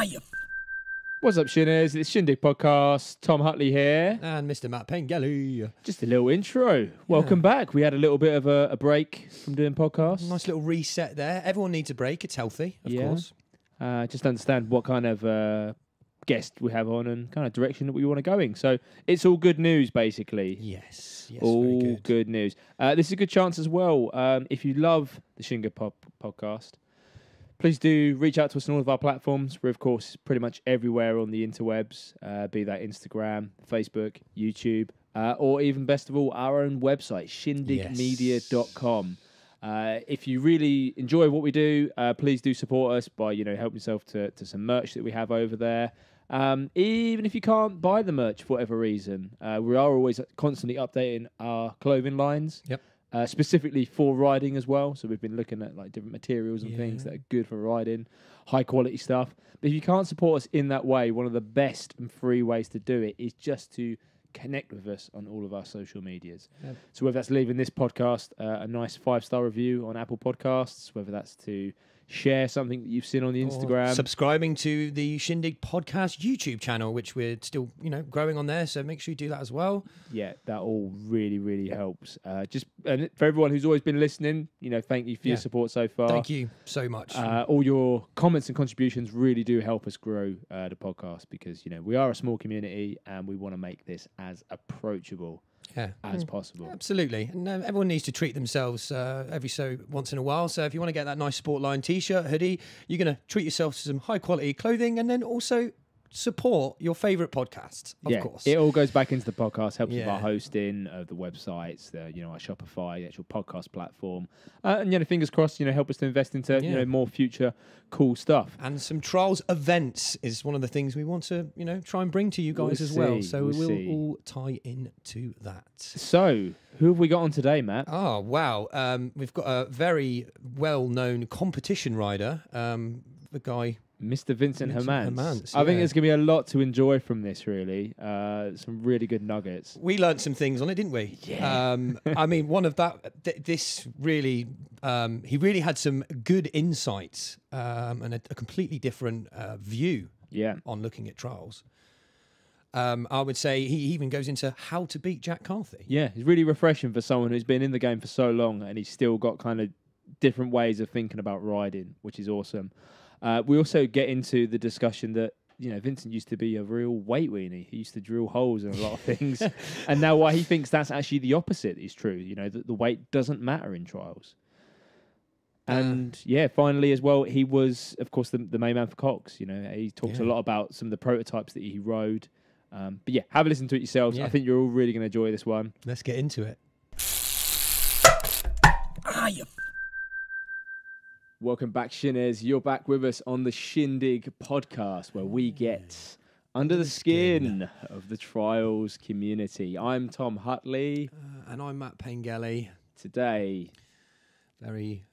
Ah, you. What's up, Shinners? It's Shindig Podcast. Tom Hutley here. And Mr. Matt Pengelly. Just a little intro. Welcome back. We had a little bit of a, a break from doing podcasts. Nice little reset there. Everyone needs a break. It's healthy, of Yeah. course. Uh, just understand what kind of uh, guest we have on and kind of direction that we want to going. So it's all good news, basically. Yes. Yes. all very good. news. Uh, this is a good chance as well. Um, if you love the Shinga Pop podcast, please do reach out to us on all of our platforms. We're, of course, pretty much everywhere on the interwebs, uh, be that Instagram, Facebook, YouTube, uh, or even best of all, our own website, shindigmedia.com. Uh, if you really enjoy what we do, uh, please do support us by you know help yourself to, to some merch that we have over there. Um, even if you can't buy the merch for whatever reason, uh, we are always constantly updating our clothing lines. Yep. Uh, specifically for riding as well. So we've been looking at like different materials and things that are good for riding, high quality stuff. But if you can't support us in that way, one of the best and free ways to do it is just to connect with us on all of our social medias. Yep. So whether that's leaving this podcast uh, a nice five star review on Apple Podcasts, whether that's to share something that you've seen on the Or Instagram, subscribing to the Shindig Podcast YouTube channel, which we're still, you know, growing on there. So make sure you do that as well. yeah, that all really really helps. Uh, just and for everyone who's always been listening, you know, thank you for Yeah. your support so far. Thank you so much. Uh, all your comments and contributions really do help us grow uh, the podcast because you know we are a small community and we want to make this as approachable yeah. as possible. Absolutely, and uh, everyone needs to treat themselves uh, every so once in a while. So if you want to get that nice Sportline T-shirt, hoodie, you're going to treat yourself to some high quality clothing, and then also support your favorite podcasts, of yeah, course. it all goes back into the podcast, helps with our hosting of the websites, the you know our Shopify, the actual podcast platform, uh, and you know fingers crossed, you know help us to invest into you know more future cool stuff. and some trials events is one of the things we want to, you know, try and bring to you We'll guys as well. So we'll we will all tie in to that. So who have we got on today, Matt? Oh wow! Um, we've got a very well-known competition rider, um, the guy. Mr. Vincent Vincent Hermance. Hermance, I think there's going to be a lot to enjoy from this, really. Uh, some really good nuggets. We learnt some things on it, didn't we? Yeah. Um, I mean, one of that. Th- this really, um, he really had some good insights um, and a, a completely different uh, view Yeah. on looking at trials. Um, I would say he even goes into how to beat Jack Carthy. Yeah, it's really refreshing for someone who's been in the game for so long and he's still got kind of different ways of thinking about riding, which is awesome. Uh, we also get into the discussion that you know Vincent used to be a real weight weenie. He used to drill holes in a lot of things, and now why he thinks that's actually the opposite is true. You know that the weight doesn't matter in trials. Uh. And yeah, finally as well, he was of course the, the main man for Koxx. You know, he talks a lot about some of the prototypes that he rode. Um, but yeah, have a listen to it yourselves. Yeah. I think you're all really going to enjoy this one. Let's get into it. Ah, you Welcome back, Shinners. You're back with us on the Shindig podcast, where we get under the skin of the trials community. I'm Tom Hutley. Uh, and I'm Matt Pengelly. Today, Very,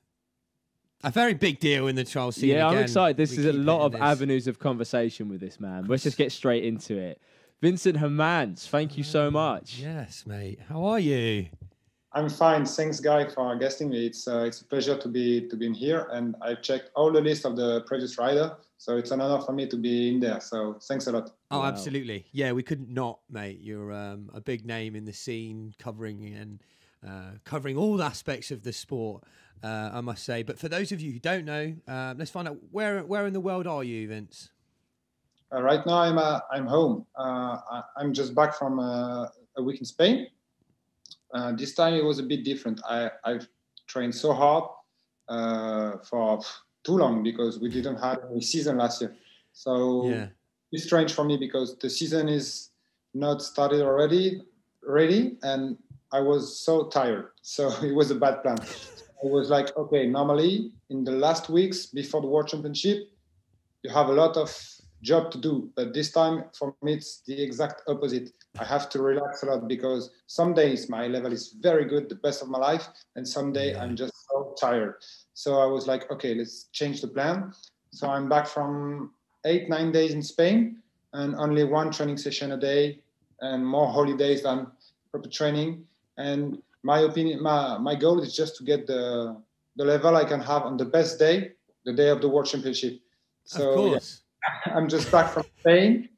a very big deal in the trial scene. yeah, I'm excited. This We is a lot of this. avenues of conversation with this man. Let's just get straight into it. Vincent Hermance, thank you so much. Yes, mate. How are you? I'm fine. Thanks, Guy, for guesting me. It's uh, it's a pleasure to be to be in here, and I've checked all the list of the previous rider, so it's an honor for me to be in there. So thanks a lot. Oh, Wow. absolutely. Yeah, we couldn't not, mate. You're um, a big name in the scene, covering and uh, covering all aspects of the sport. Uh, I must say. But for those of you who don't know, uh, let's find out where where in the world are you, Vince? Uh, right now, I'm uh, I'm home. Uh, I, I'm just back from uh, a week in Spain. Uh, this time it was a bit different. I I've trained so hard uh, for too long because we didn't have any season last year. So Yeah. it's strange for me because the season is not started already ready and i was so tired so it was a bad plan it was like okay normally in the last weeks before the world championship you have a lot of job to do but this time for me it's the exact opposite. I have to relax a lot because some days my level is very good the best of my life and some day Yeah. i'm just so tired. So i was like okay let's change the plan. So i'm back from eight nine days in spain and only one training session a day and more holidays than proper training. And my opinion my, my goal is just to get the the level i can have on the best day the day of the world championship. So of yeah, course. I'm just back from Spain.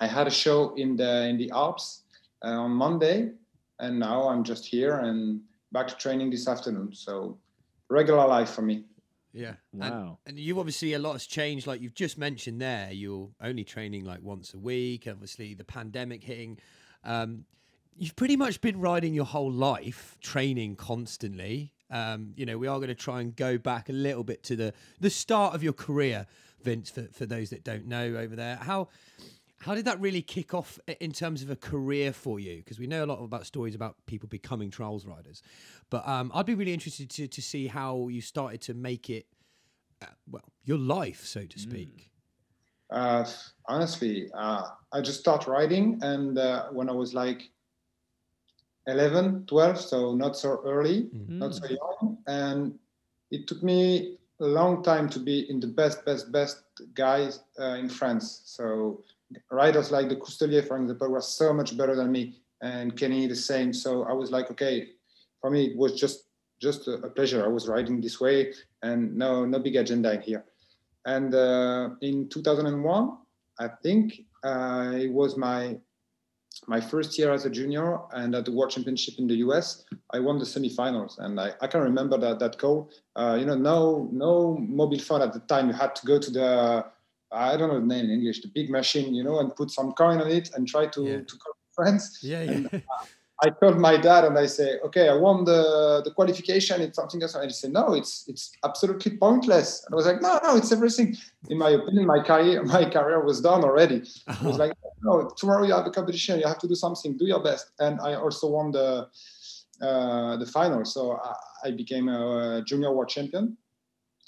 I had a show in the in the Alps uh, on Monday, and now I'm just here and back to training this afternoon. So regular life for me. Yeah. Wow. And, and you obviously a lot has changed. Like you've just mentioned there, you're only training like once a week. Obviously, the pandemic hitting. Um, you've pretty much been riding your whole life training constantly. Um, you know, we are going to try and go back a little bit to the the start of your career, Vince. For for those that don't know over there, how how did that really kick off in terms of a career for you? Because we know a lot about stories about people becoming trials riders, but um, I'd be really interested to to see how you started to make it, uh, well, your life, so to speak. Uh, honestly, uh, I just started riding, and uh, when I was like 11, 12, so not so early, not so young, and it took me a long time to be in the best, best, best guys uh, in France. So riders like the Coustellier, for example, were so much better than me, and Kenny the same. So I was like, okay, for me it was just just a, a pleasure. I was riding this way, and no no big agenda in here. And uh, in 2001, I think uh, it was my my first year as a junior, and at the World Championship in the US, I won the semifinals, and I, I can remember that that call. Uh, you know, no no mobile phone at the time. You had to go to the I don't know the name in English, the big machine, you know, and put some coin on it and try to Yeah. to call friends. Yeah, yeah. And I told my dad and I say, okay, I won the, the qualification. It's something else. And he said, no, it's it's absolutely pointless. And I was like, no, no, it's everything. In my opinion, my career my career was done already. I was like, no, tomorrow you have a competition. You have to do something. Do your best. And I also won the uh, the final. So I, I became a junior world champion.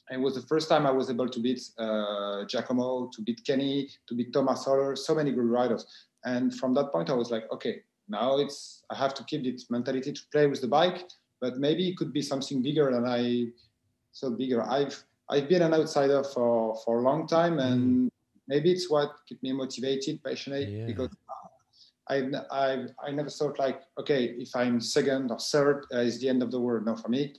And it was the first time I was able to beat uh, Giacomo, to beat Kenny, to beat Thomas Holler, so many good riders. And from that point, I was like, okay, now it's I have to keep this mentality to play with the bike, but maybe it could be something bigger than I so bigger. I've I've been an outsider for for a long time, and maybe it's what kept me motivated, passionate, Yeah. because I I I never thought like okay, if I'm second or third, uh, is the end of the world. No, for me,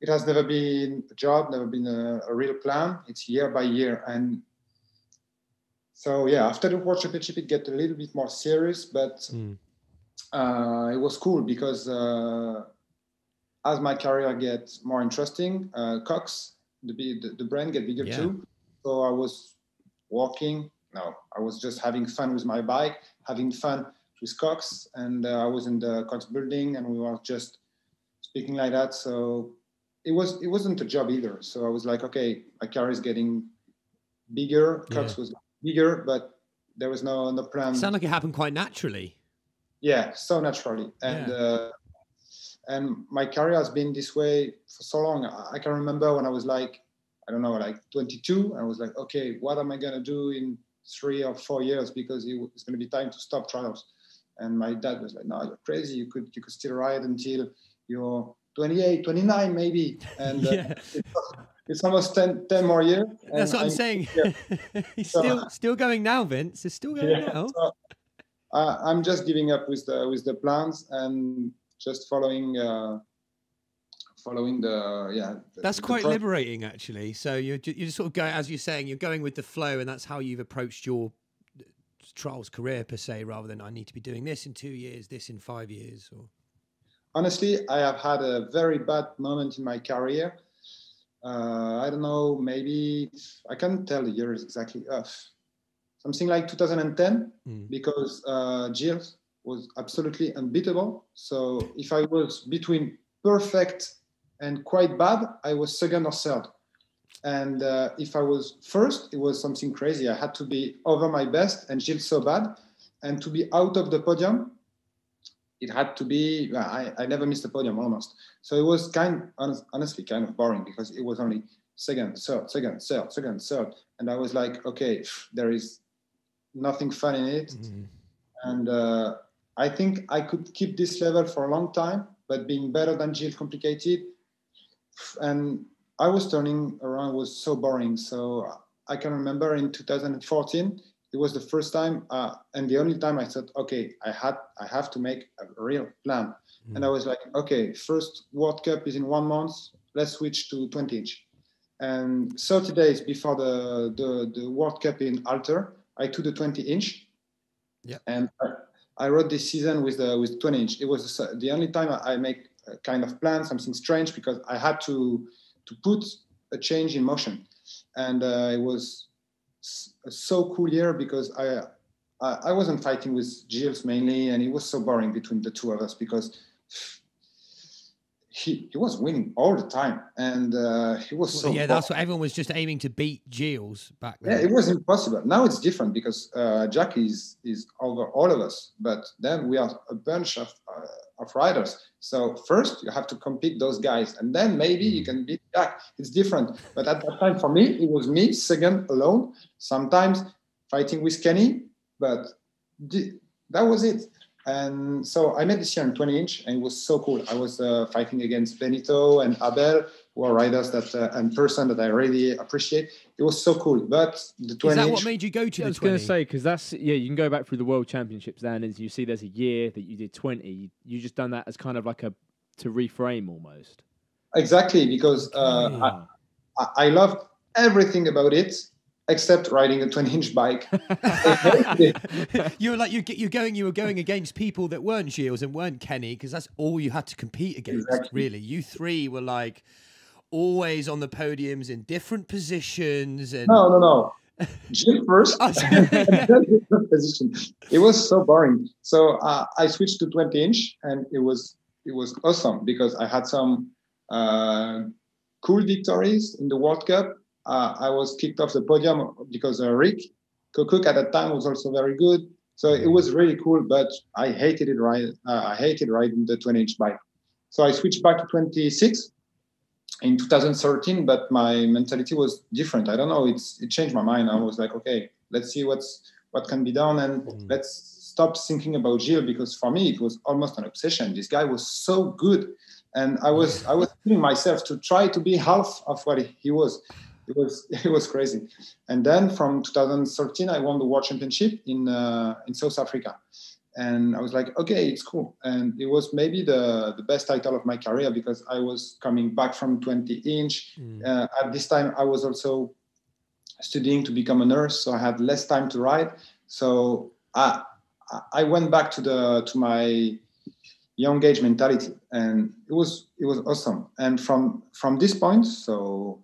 it has never been a job, never been a, a real plan. It's year by year, and so yeah, after the World Championship, it get a little bit more serious, but Mm. uh, it was cool because uh, as my career gets more interesting, uh, Koxx, the, the the brand get bigger Yeah. too. So I was walking. No, I was just having fun with my bike, having fun with Koxx, and uh, I was in the Koxx building, and we were just speaking like that. So it was it wasn't a job either. So I was like, okay, my career is getting bigger. Koxx Yeah. was bigger, but there was no no plan. Sound like it happened quite naturally. Yeah, so naturally, and Yeah. uh, and my career has been this way for so long. I can remember when I was like, I don't know, like 22. I was like, okay, what am I gonna do in three or four years because it, it's gonna be time to stop trials. And my dad was like, no, you're crazy. You could you could still ride until you're 28, 29 maybe, and uh, yeah, it's almost 10, 10 more years. that's what I'm I'm- saying. He's So- still still going now, Vince. It's still going Yeah, now. so, uh, I'm just giving up with the with the plans and just following uh, following the yeah. the- That's quite pro- liberating, actually. So you're you're sort of going, as you're saying, you're going with the flow, and that's how you've approached your uh, trials career per se, rather than I need to be doing this in two years, this in five years, or Honestly, I have had a very bad moment in my career. Uh, I don't know, maybe I can't tell the years exactly. Uh, something like 2010, Mm. because uh, Gilles was absolutely unbeatable. So if I was between perfect and quite bad, I was second or third. And uh, if I was first, it was something crazy. I had to be over my best, and Gilles so bad, and to be out of the podium, it had to be. well, I, I never missed a podium almost. So it was kind, honest, honestly, kind of boring because it was only second, third, second, third, second, third, and I was like, okay, there is nothing fun in it Mm. and uh, I think I could keep this level for a long time, but being better than Gilles complicated. And I was turning around was so boring. So I can remember in 2014, it was the first time uh, and the only time I thought, okay, I had I have to make a real plan. And I was like, okay, first World Cup is in one month. Let's switch to 20 inch. And 30 days before the, the, the World Cup in Alter, I took the 20 inch. Yeah. And I, I rode this season with the with 20 inch. It was the only time I make a kind of plan, something strange, because I had to to put a change in motion, and uh, it was so cool year because I, I wasn't fighting with Gilles mainly, and it was so boring between the two of us because he, he was winning all the time, and uh, he was so. Yeah, that's what everyone was just aiming to beat Gilles back then. Yeah, it was impossible. Now it's different because uh, Jack is is over all of us, but then we are a bunch of uh, of riders. So first you have to compete those guys, and then maybe you can beat Jack. It's different. But at that time, for me, it was me second alone. Sometimes fighting with Kenny, but that was it. And so I made this year in 20 inch, and it was so cool. I was uh, fighting against Benito and Abel, who are riders that uh, and person that I really appreciate. It was so cool. But the 20 is that inch, what made you go to yeah, the I was going to say because that's yeah, you can go back through the World Championships then, and you see there's a year that you did 20. You, you just done that as kind of like a to reframe almost. Exactly because uh, I, I love everything about it except riding a 20 inch bike. you were like you you're going you were going against people that weren't Gilles and weren't Kenny because that's all you had to compete against. Exactly. Really, you three were like always on the podiums in different positions. And no, no, no. Gilles first, Oh, position. It was so boring. So uh, I switched to 20 inch, and it was it was awesome because I had some uh, cool victories in the World Cup uh, I was kicked off the podium because uh, Rick Koekoek at that time was also very good. So it was really cool, but I hated it. Right, uh, I hated riding the 20 inch bike. So I switched back to 26 in 2013, but my mentality was different. I don't know. It's it changed my mind. I was like, okay, let's see what's what can be done, and mm. let's stop thinking about Gilles because for me it was almost an obsession. This guy was so good, and I was I was killing myself to try to be half of what he was it was it was crazy. And then from 2013, I won the World Championship in uh, in South Africa, and I was like, okay, it's cool. And it was maybe the the best title of my career because I was coming back from 20 inch. Mm. Uh, at this time, I was also studying to become a nurse, so I had less time to ride. So I I went back to the to my young age mentality and it was it was awesome and from from this point so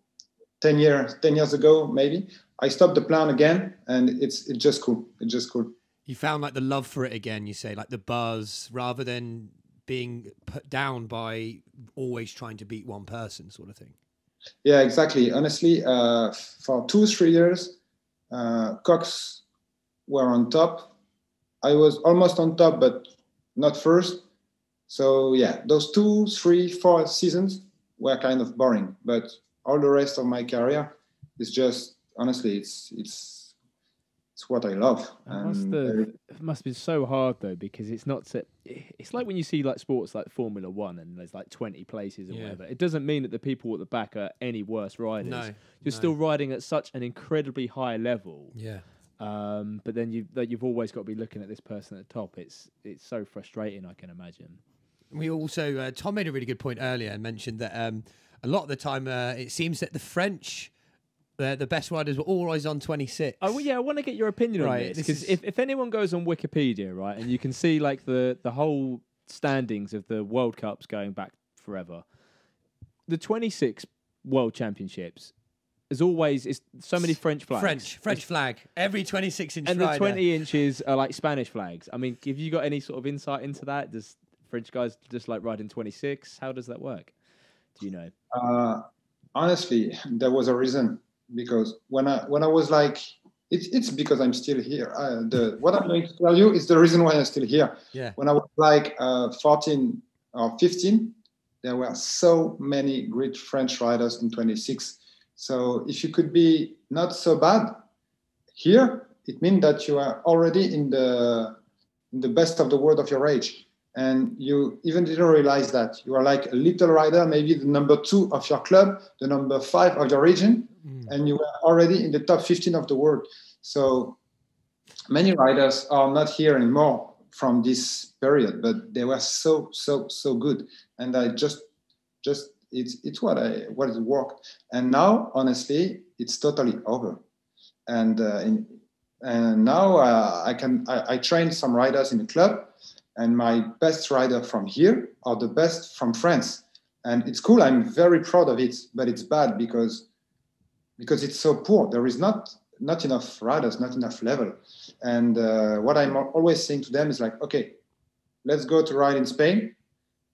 10 years 10 years ago maybe i stopped the plan again and it's it's just cool it's just cool. You found like the love for it again you say like the buzz rather than being put down by always trying to beat one person sort of thing. Yeah exactly. Honestly uh, for two three years uh, cox were on top. I was almost on top but not first. So yeah those two three four seasons were kind of boring but all the rest of my career is just honestly it's it's it's what I love. It must, it must be so hard though because it's not to, it's like when you see like sports like Formula One and there's like 20 places or yeah. whatever. It doesn't mean that the people at the back are any worse riders. No, You're no. still riding at such an incredibly high level. Yeah. Um, but then you that you've always got to be looking at this person at the top. It's it's so frustrating. I can imagine. We also uh, Tom made a really good point earlier and mentioned that um, a lot of the time uh, it seems that the French. The, the best riders were always on 26. Oh well, yeah, I want to get your opinion Right, on this because if, if anyone goes on Wikipedia, right, and you can see like the the whole standings of the World Cups going back forever, the 26 World Championships is always is so many French flags. French, French flag. Every 26 inch and the 20 inches are like Spanish flags. I mean, have you got any sort of insight into that? Does French guys just like riding 26? How does that work? Do you know? Uh, honestly, there was a reason because when I when I was like, it's it's because I'm still here. Uh, the what I'm going to tell you is the reason why I'm still here. Yeah. When I was like uh, 14 or 15, there were so many great French riders in 26. So if you could be not so bad here, it means that you are already in the in the best of the world of your age and you even didn't realize that you are like a little rider maybe the number two of your club the number five of your region Mm. and you are already in the top 15 of the world so many riders are not here anymore from this period but they were so so so good and i just just It's it's what I what it worked. And now, honestly, it's totally over. And uh, in, and now uh, I can I, I train some riders in the club, and my best rider from here are the best from France. And it's cool. I'm very proud of it, but it's bad because because it's so poor. There is not not enough riders, not enough level. And uh, what I'm always saying to them is like, okay, let's go to ride in Spain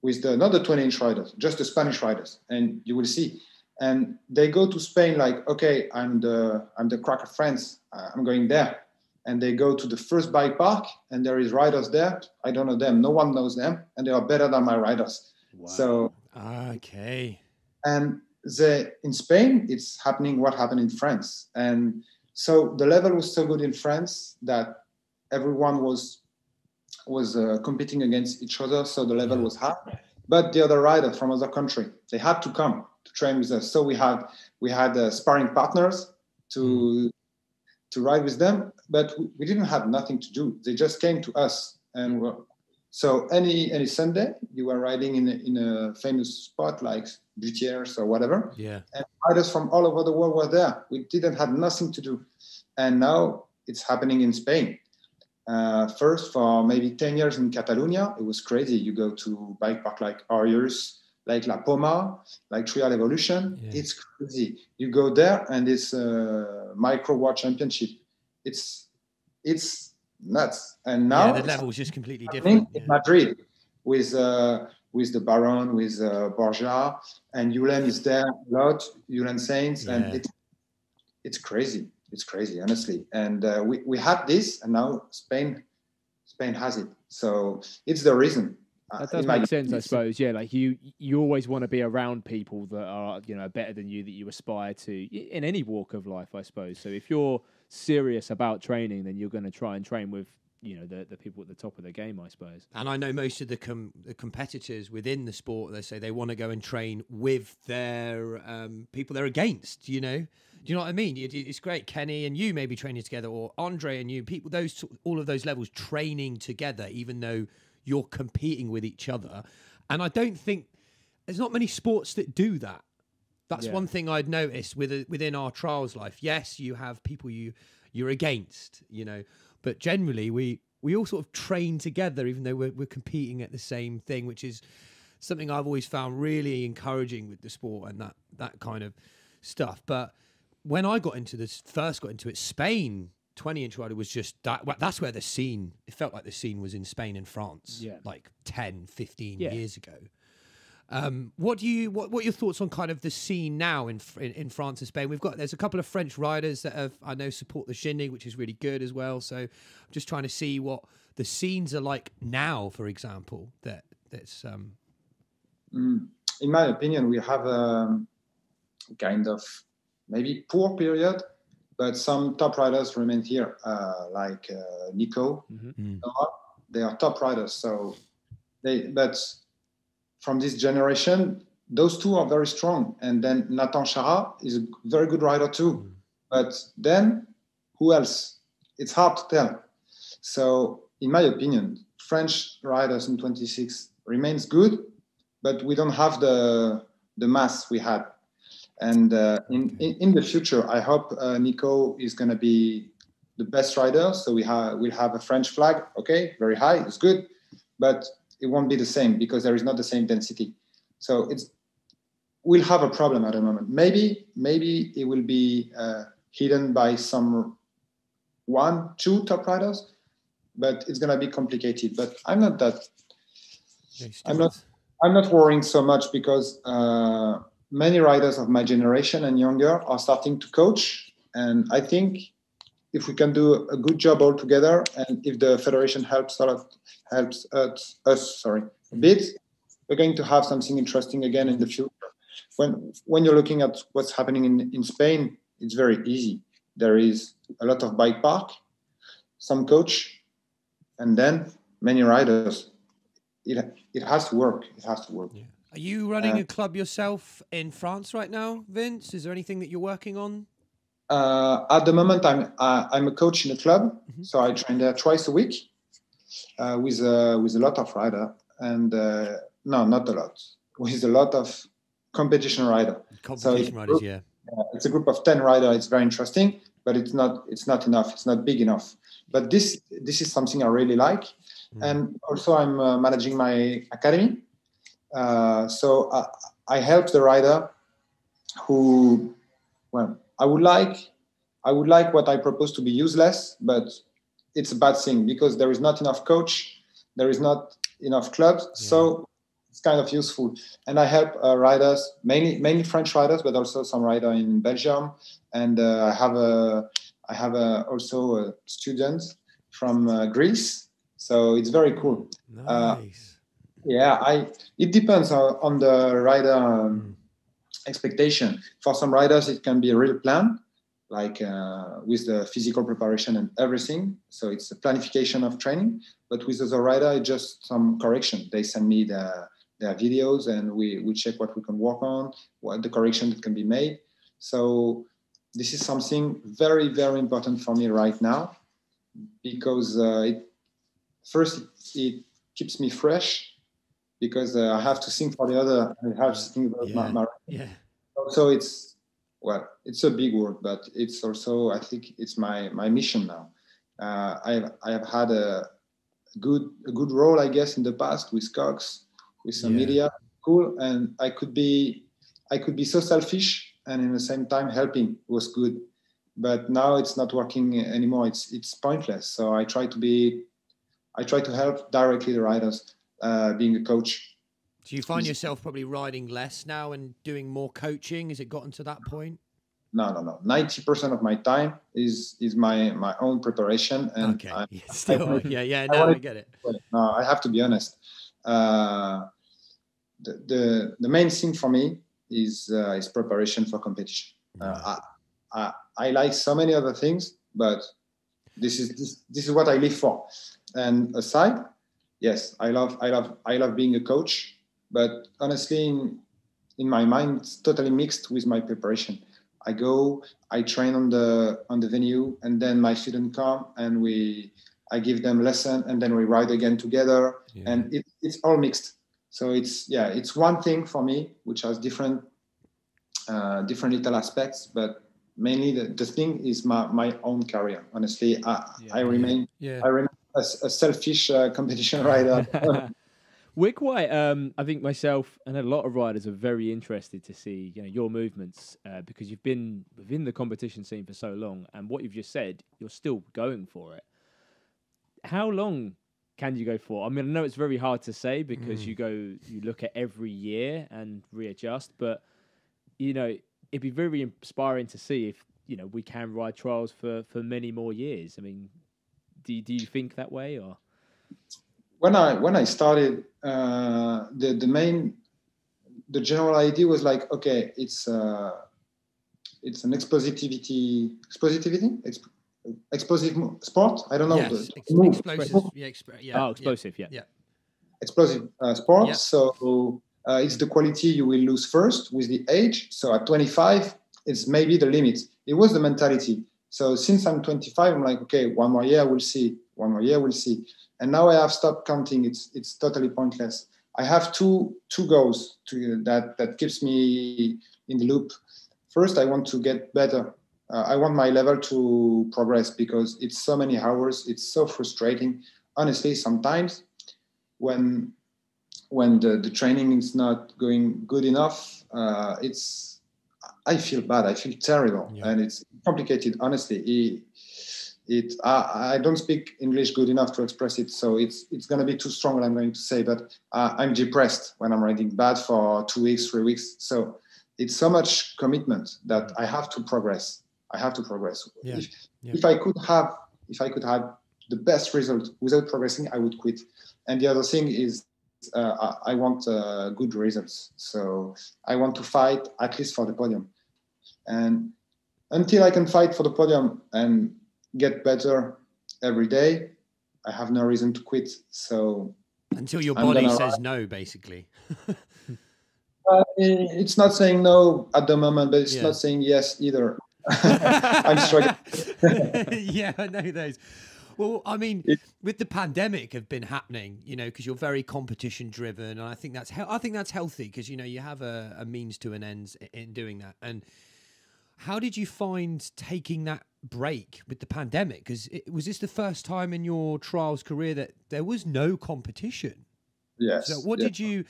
with the not the 20 inch riders, just the Spanish riders, and you will see. And they go to Spain like, okay, I'm the I'm the crack of France. Uh, I'm going there. And they go to the first bike park, and there is riders there. I don't know them. No one knows them, and they are better than my riders. Wow. So okay. And the in Spain, it's happening what happened in France, and so the level was so good in France that everyone was was uh, competing against each other, so the level was high. But the other riders from other country, they had to come to train with us. So we had we had uh, sparring partners to mm. To ride with them, but we didn't have nothing to do. They just came to us, and so any any Sunday you were riding in a, in a famous spot like Butiers or whatever. Yeah. And riders from all over the world were there. We didn't have nothing to do, and now it's happening in Spain. Uh, first, for maybe 10 years in Catalonia, it was crazy. You go to bike park like Arius, like La Poma, like Trial Evolution. Yeah. It's crazy. You go there and it's a micro world championship. It's it's nuts. And now yeah, the level is just completely different. In. Madrid with uh, with the Baron, with uh, Borja, and Julen is there a lot. Julen Sainz, and it's it's crazy it's crazy, honestly. And uh, we we had this, and now Spain Spain has it. So it's the reason. Uh, that does make sense, I suppose. Yeah, like you, you always want to be around people that are, you know, better than you, that you aspire to in any walk of life, I suppose. So if you're serious about training, then you're going to try and train with, you know, the the people at the top of the game, I suppose. And I know most of the, com- the competitors within the sport, they say they want to go and train with their um, people they're against. You know, do you know what I mean? It, it's great. Kenny and you maybe training together, or Andre and you, people, those all of those levels training together, even though you're competing with each other. And I don't think there's not many sports that do that. That's yeah. one thing I'd noticed with, within our trials life. Yes, you have people you you're against, you know, but generally we we all sort of train together, even though we're, we're competing at the same thing, which is something I've always found really encouraging with the sport and that that kind of stuff. But when I got into this, first got into it, Spain 20 inch rider was just that. That's where the scene, it felt like the scene was in Spain and France, yeah. like 10, 15 yeah. years ago. Um, what do you what, what are your thoughts on kind of the scene now in, in, in France and Spain? We've got there's a couple of French riders that have I know support the Shindig, which is really good as well. So I'm just trying to see what the scenes are like now, for example. That that's um. Mm, in my opinion, we have a um, kind of maybe poor period, but some top riders remain here, uh, like uh, Nico. Mm-hmm. They are top riders. So they, but from this generation, those two are very strong. And then Nathan Chara is a very good rider too. Mm-hmm. But then who else? It's hard to tell. So, in my opinion, French riders in 26 remains good, but we don't have the the mass we had and uh, in, in, the future, I hope uh, Nico is going to be the best rider. So we have we'll have a French flag. Okay, very high. It's good, but it won't be the same because there is not the same density. So it's we'll have a problem at the moment. Maybe maybe it will be uh, hidden by some one two top riders, but it's going to be complicated. But I'm not that. I'm not. I'm not worrying so much because uh, many riders of my generation and younger are starting to coach. And I think if we can do a good job all together, and if the federation helps helps us, us sorry a bit, we're going to have something interesting again in the future. When when you're looking at what's happening in, in Spain, it's very easy. There is a lot of bike park, some coach, and then many riders. It it has to work. It has to work. Yeah. Are you running uh, a club yourself in France right now, Vince? Is there anything that you're working on? Uh, at the moment, I'm uh, I'm a coach in a club, mm-hmm. so I train there twice a week uh, with uh, with a lot of rider and uh, no, not a lot, with a lot of competition rider. Competition so riders, yeah. Uh, it's a group of ten rider. It's very interesting, but it's not it's not enough. It's not big enough. But this this is something I really like, mm. and also I'm uh, managing my academy. Uh, so I, I help the rider who, well, I would like I would like what I propose to be useless, but it's a bad thing because there is not enough coach, there is not enough clubs. Yeah. So it's kind of useful. And I help uh, riders, mainly mainly French riders, but also some rider in Belgium. And uh, I have a I have a, also a student from uh, Greece, so it's very cool. Uh, nice. Yeah, I it depends on, on the rider um, expectation. For some riders, it can be a real plan, like uh, with the physical preparation and everything. So it's a planification of training. But with other rider, it's just some correction. They send me the their videos and we, we check what we can work on, what the correction that can be made. So this is something very, very important for me right now because uh, it, first it, it, keeps me fresh because uh, I have to think for the other. I have to think about yeah. my, my yeah. So it's well, it's a big word, but it's also I think it's my my mission now. Uh, I've I have had a good a good role, I guess, in the past with Koxx with some yeah. media cool and i could be i could be so selfish and in the same time helping was good but now it's not working anymore it's it's pointless so i try to be i try to help directly the riders uh, being a coach. Do you find yourself probably riding less now and doing more coaching? Has it gotten to that point? No no no. 90% of my time is is my my own preparation and okay. I, Still, I, yeah yeah no I, I get it. no i have to be honest. Uh, the, the, the main thing for me is uh, is preparation for competition. Uh, I, I, I like so many other things, but this is this, this is what I live for. And aside, yes, I love I love I love being a coach, but honestly, in, in my mind, it's totally mixed with my preparation. I go, I train on the on the venue, and then my students come and we I give them lesson, and then we ride again together, yeah. and it, it's all mixed. So it's yeah, it's one thing for me which has different uh, different little aspects, but mainly the, the thing is my, my own career. Honestly, I, yeah, I remain yeah. I remain a, a selfish uh, competition rider. Wick White, um, I think myself and a lot of riders are very interested to see you know your movements uh, because you've been within the competition scene for so long, and what you've just said, you're still going for it. How long can you go for? I mean, I know it's very hard to say because mm. you go, you look at every year and readjust, but you know, it'd be very inspiring to see if you know we can ride trials for for many more years. I mean, do do you think that way or? When I when I started, uh, the the main the general idea was like, okay, it's uh, it's an explosivity explosivity explosive sport. I don't know. Yes, ex- explosive. Yeah, exp- yeah, oh, explosive. Yeah. Yeah. Explosive uh, sport. Yeah. So uh, it's the quality you will lose first with the age. So at 25, it's maybe the limit. It was the mentality. So since I'm 25, I'm like, okay, one more year, we'll see. One more year, we'll see. And now I have stopped counting. It's it's totally pointless. I have two two goals to that that keeps me in the loop. First, I want to get better uh, I want my level to progress because it's so many hours. It's so frustrating. Honestly, sometimes when when the, the training is not going good enough, uh, it's I feel bad. I feel terrible, yeah. and it's complicated. Honestly, it, it I, I, don't speak English good enough to express it, so it's it's going to be too strong. What I'm going to say, but uh, I'm depressed when I'm riding bad for two weeks, three weeks. So it's so much commitment that I have to progress I have to progress. Yeah. If, yeah. if I could have, if I could have the best result without progressing, I would quit. And the other thing is, uh, I, want uh, good results. So I want to fight at least for the podium. And until I can fight for the podium and get better every day, I have no reason to quit. So until your body says ride. no, basically. uh, it's not saying no at the moment, but it's yeah. not saying yes either. I'm struggling. yeah, I know those. Well, I mean, with the pandemic have been happening, you know, because you're very competition driven, and I think that's he- I think that's healthy because you know you have a, a means to an end in doing that. And how did you find taking that break with the pandemic? Because it was this the first time in your trials career that there was no competition? Yes. So what yeah. did you?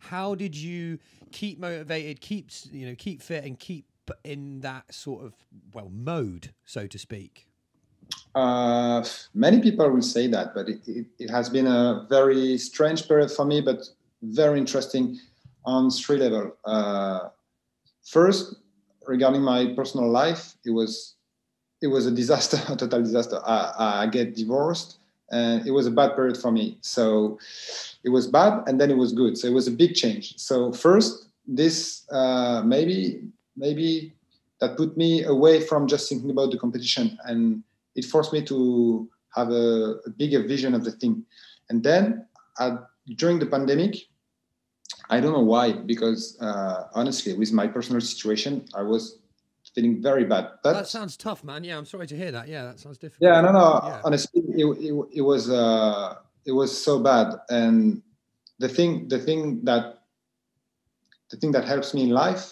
How did you keep motivated, keep you know, keep fit, and keep in that sort of well mode, so to speak? Uh, many people will say that, but it, it, it has been a very strange period for me, but very interesting on three level. Uh, first, regarding my personal life, it was it was a disaster, a total disaster. I, I get divorced, and it was a bad period for me. So it was bad, and then it was good. So it was a big change. So first, this uh, maybe maybe that put me away from just thinking about the competition and it forced me to have a, a bigger vision of the thing. And then uh, during the pandemic, I don't know why, because uh, honestly, with my personal situation, I was feeling very bad. But that sounds tough, man. Yeah, I'm sorry to hear that. Yeah, that sounds difficult. yeah, no, no. Yeah. Honestly, it, it, it was uh, it was so bad. And the thing, the thing that the thing that helps me in life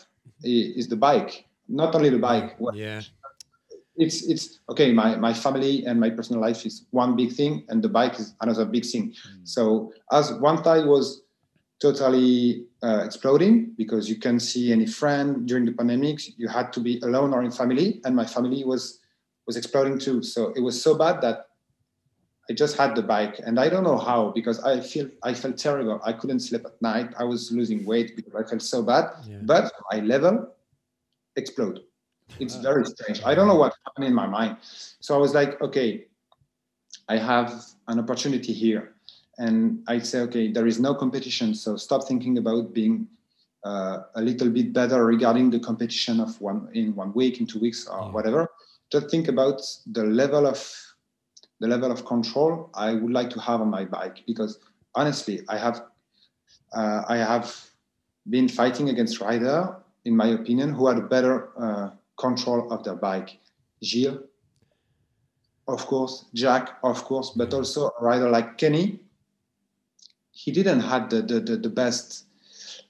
is, is the bike. Not only the bike. Well, Yeah. it's it's okay my my family and my personal life is one big thing and the bike is another big thing so as one side was totally uh, exploding because you can see any friend during the pandemic. You had to be alone or in family and my family was was exploding too. So it was so bad that i just had the bike. And i don't know how because i feel i felt terrible. I couldn't sleep at night. I was losing weight because i felt so bad. Yeah. but my level explode. It's very strange. I don't know what happened in my mind. So i was like okay i have an opportunity here and i say okay there is no competition so stop thinking about being uh, a little bit better regarding the competition of one in one week in two weeks or Yeah. whatever. Just think about the level of the level of control i would like to have on my bike because honestly i have uh, i have been fighting against rider in my opinion who had better uh, control of their bike. Gilles of course jack of course but also a rider like kenny he didn't have the, the, the, the best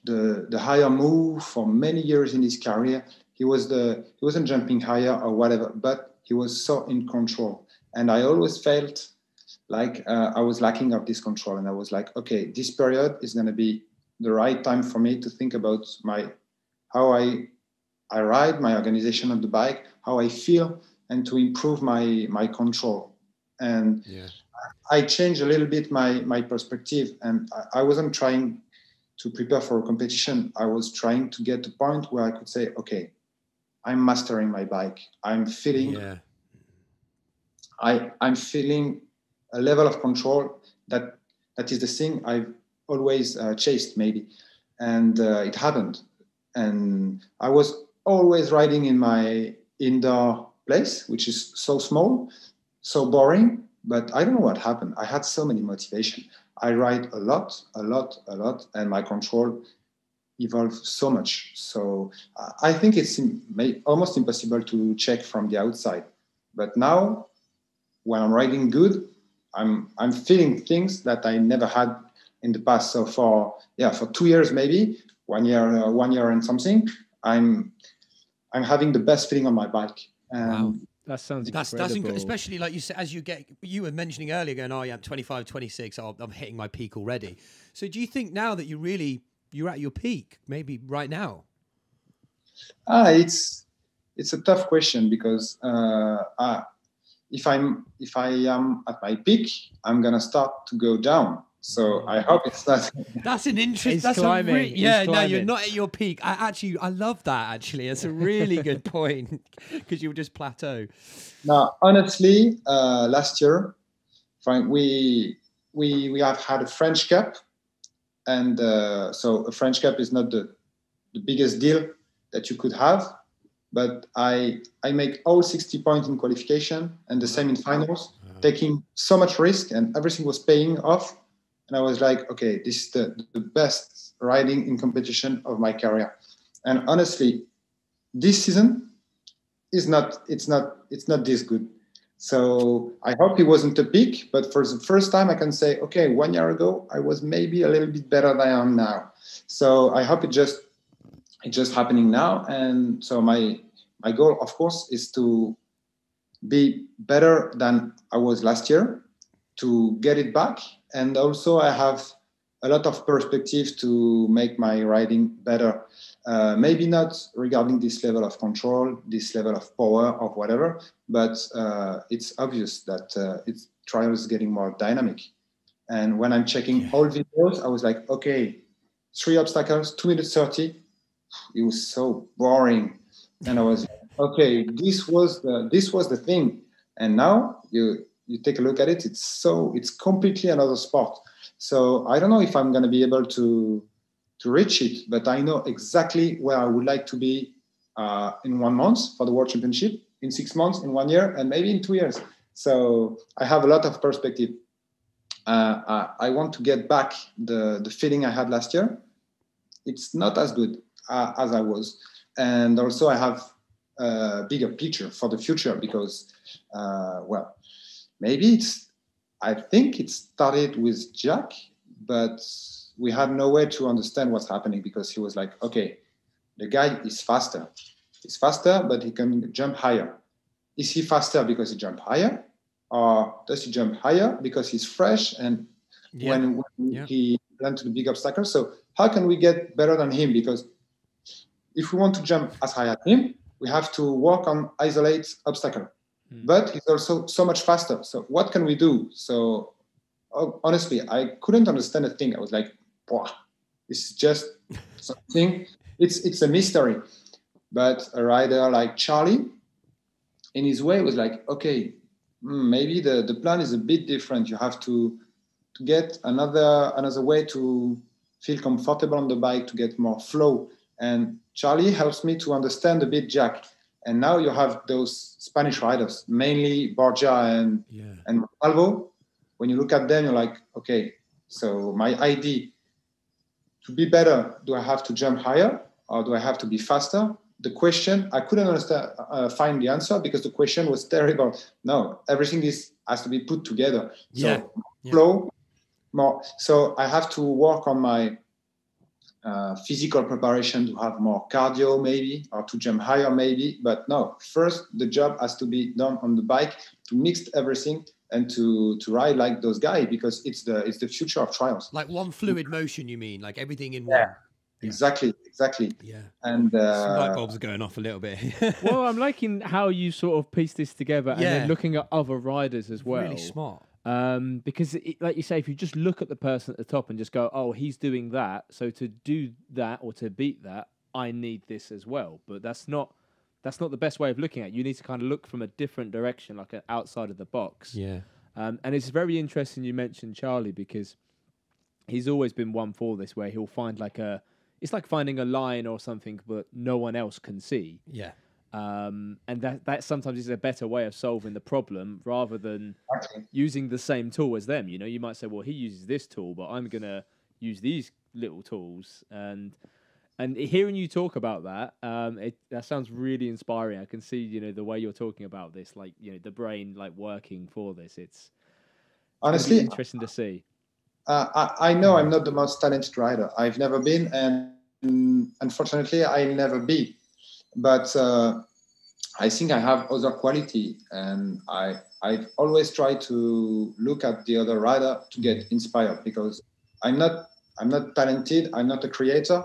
the, the higher move for many years in his career. He was the he wasn't jumping higher or whatever but he was so in control. And i always felt like uh, i was lacking of this control. And i was like okay this period is going to be the right time for me to think about my how i i ride my organization on the bike how i feel and to improve my my control. And Yeah. I changed a little bit my my perspective, and I, I wasn't trying to prepare for a competition. I was trying to get to a point where I could say, okay, I'm mastering my bike. I'm feeling Yeah. I I'm feeling a level of control that that is the thing I've always uh, chased maybe, and uh, it happened. And I was always riding in my indoor place, which is so small, so boring. But I don't know what happened. I had so many motivation. I ride a lot, a lot, a lot, and my control evolved so much. So uh, I think it's almost impossible to check from the outside. But now, when I'm riding good, I'm I'm feeling things that I never had in the past. So for yeah, for two years maybe, one year, uh, one year and something, I'm I'm having the best feeling on my bike. Wow. That sounds That's incredible. that's inc- especially like you said as you get you were mentioning earlier going oh yeah I'm 25 26 oh, I'm hitting my peak already. So do you think now that you really you're at your peak maybe right now? Ah, it's it's a tough question because uh, uh, if I'm if I am at my peak, I'm gonna start to go down. So I hope it's not. That's an interesting. He's That's climbing, re- he's yeah. No, you're not at your peak. I actually I love that. Actually, it's a really good point because you'll just plateau. Now, honestly, uh, last year, Frank, we we we have had a French Cup, and uh, so a French Cup is not the the biggest deal that you could have, but I I make all 60 points in qualification and the same in finals, taking so much risk, and everything was paying off, and I was like, okay, this is the the best riding in competition of my career, and honestly, this season is not it's not it's not this good So I hope it wasn't a peak, but for the first time, I can say, okay, one year ago, I was maybe a little bit better than I am now. So I hope it just it's just happening now. And so my my goal, of course, is to be better than I was last year, to get it back, and also I have a lot of perspective to make my riding better. Uh, maybe not regarding this level of control, this level of power, or whatever, but uh, it's obvious that uh, it's trials getting more dynamic. And when I'm checking yeah. all videos, I was like, okay, three obstacles, two minutes thirty. It was so boring, and I was okay. This was the this was the thing, and now you you take a look at it. It's so it's completely another sport. So I don't know if I'm going to be able to to reach it, but I know exactly where I would like to be uh, in one month for the World Championship, in six months, in one year, and maybe in two years. So I have a lot of perspective. Uh, I, I want to get back the the feeling I had last year. It's not as good uh, as I was, and also I have a bigger picture for the future because, uh, well, maybe it's. I think it started with Jack, but we had no way to understand what's happening because he was like, okay, the guy is faster. He's faster, but he can jump higher. Is he faster because he jumped higher? Or does he jump higher because he's fresh and yeah. when, when yeah. he ran to the big obstacle? So how can we get better than him? Because if we want to jump as high as him, we have to work on isolate obstacle. Mm. But it's also so much faster. So what can we do? So honestly, I couldn't understand a thing. I was like, wow, this is just something. It's it's a mystery. But a rider like Charlie, in his way, was like, okay, hmm, maybe the, the plan is a bit different. You have to to get another another way to feel comfortable on the bike, to get more flow. And Charlie helps me to understand a bit Jack. And now you have those Spanish riders, mainly Borja and yeah. and Alvo. When you look at them, you're like, okay, so my ID to be better, do I have to jump higher or do I have to be faster? The question I couldn't understand, uh, find the answer because the question was terrible. No, everything is has to be put together. Yeah. So yeah. flow more. So I have to work on my uh, physical preparation to have more cardio maybe or to jump higher maybe. But no, first the job has to be done on the bike to mix everything and to to ride like those guys because it's the it's the future of trials. Like one fluid motion, you mean? Like everything in yeah. one. Exactly, exactly. Yeah. And uh, Some light bulbs are going off a little bit. well, I'm liking how you sort of piece this together and yeah. then looking at other riders as well. Really smart. Um, because, it, like you say, if you just look at the person at the top and just go, "Oh, he's doing that," so to do that or to beat that, I need this as well. But that's not that's not the best way of looking at it. You need to kind of look from a different direction, like outside of the box. Yeah. Um, and it's very interesting you mentioned Charlie because he's always been one for this, where he'll find like a, it's like finding a line or something, but no one else can see. Yeah. Um, and that that sometimes is a better way of solving the problem rather than using the same tool as them. You know, you might say, well, he uses this tool, but I'm gonna use these little tools, and and hearing you talk about that, um, it that sounds really inspiring. I can see, you know, the way you're talking about this, like you know, the brain like working for this. It's honestly interesting to see. Uh, I, I know I'm not the most talented rider. I've never been, and unfortunately, I'll never be. But uh, I think I have other quality, and I I've always tried to look at the other rider to get inspired because I'm not I'm not talented. I'm not a creator